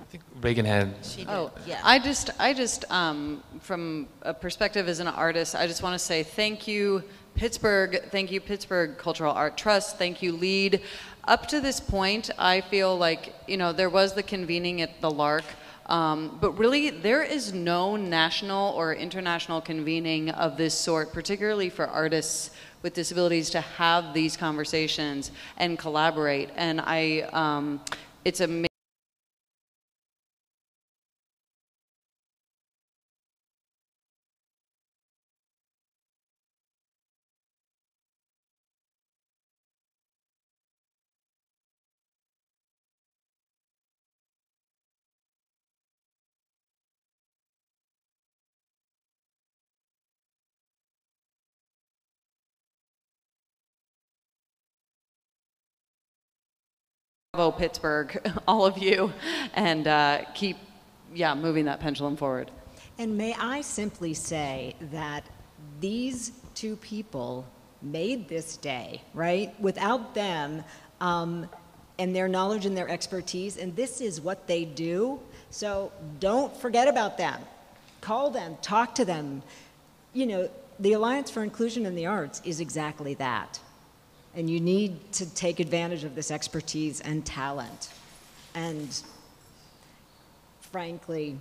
I think Reagan had. She did. Oh, yeah. I just, I just, um, from a perspective as an artist, I just want to say thank you, Pittsburgh. Thank you, Pittsburgh Cultural Art Trust. Thank you, LEAD. Up to this point, I feel like, you know, there was the convening at the Lark. Um, but really, there is no national or international convening of this sort, particularly for artists with disabilities to have these conversations and collaborate. And I, um, it's amazing. Bravo, Pittsburgh, [laughs] all of you, and uh, keep, yeah, moving that pendulum forward. And may I simply say that these two people made this day, right? Without them um, and their knowledge and their expertise, and this is what they do. So don't forget about them. Call them, talk to them. You know, the Alliance for Inclusion in the Arts is exactly that. And you need to take advantage of this expertise and talent. And frankly,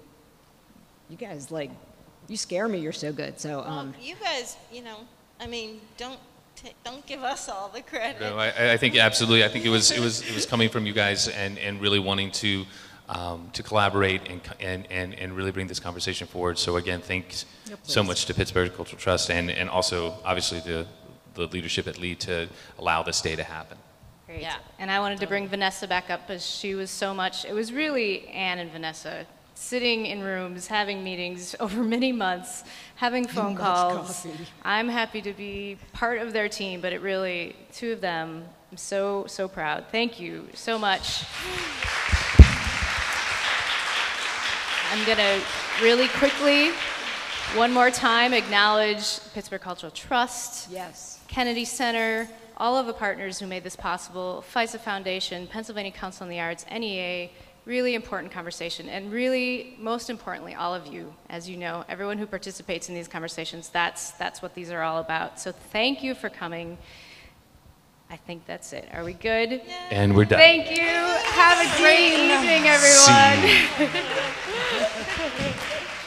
you guys like, you scare me, you're so good. So, um, you guys, you know, I mean, don't ta don't give us all the credit. No, I, I think absolutely. I think it was it was it was coming from you guys and, and really wanting to um, to collaborate and, and, and, and really bring this conversation forward. So again, thanks Yeah, so much to Pittsburgh Cultural Trust and, and also obviously the the leadership at LEAD to allow this day to happen. Great. And I wanted to bring Vanessa back up because she was so much, it was really Anne and Vanessa sitting in rooms, having meetings [laughs] over many months, having phone calls. coffee. I'm happy to be part of their team, but it really, two of them, I'm so, so proud. Thank you so much. I'm going to really quickly, one more time, acknowledge Pittsburgh Cultural Trust. Yes. Kennedy Center, all of the partners who made this possible, FISA Foundation, Pennsylvania Council on the Arts, NEA, really important conversation. And really, most importantly, all of you, as you know, everyone who participates in these conversations, that's, that's what these are all about. So thank you for coming. I think that's it. Are we good? And we're done. Thank you. Have a great evening, See everyone. [laughs]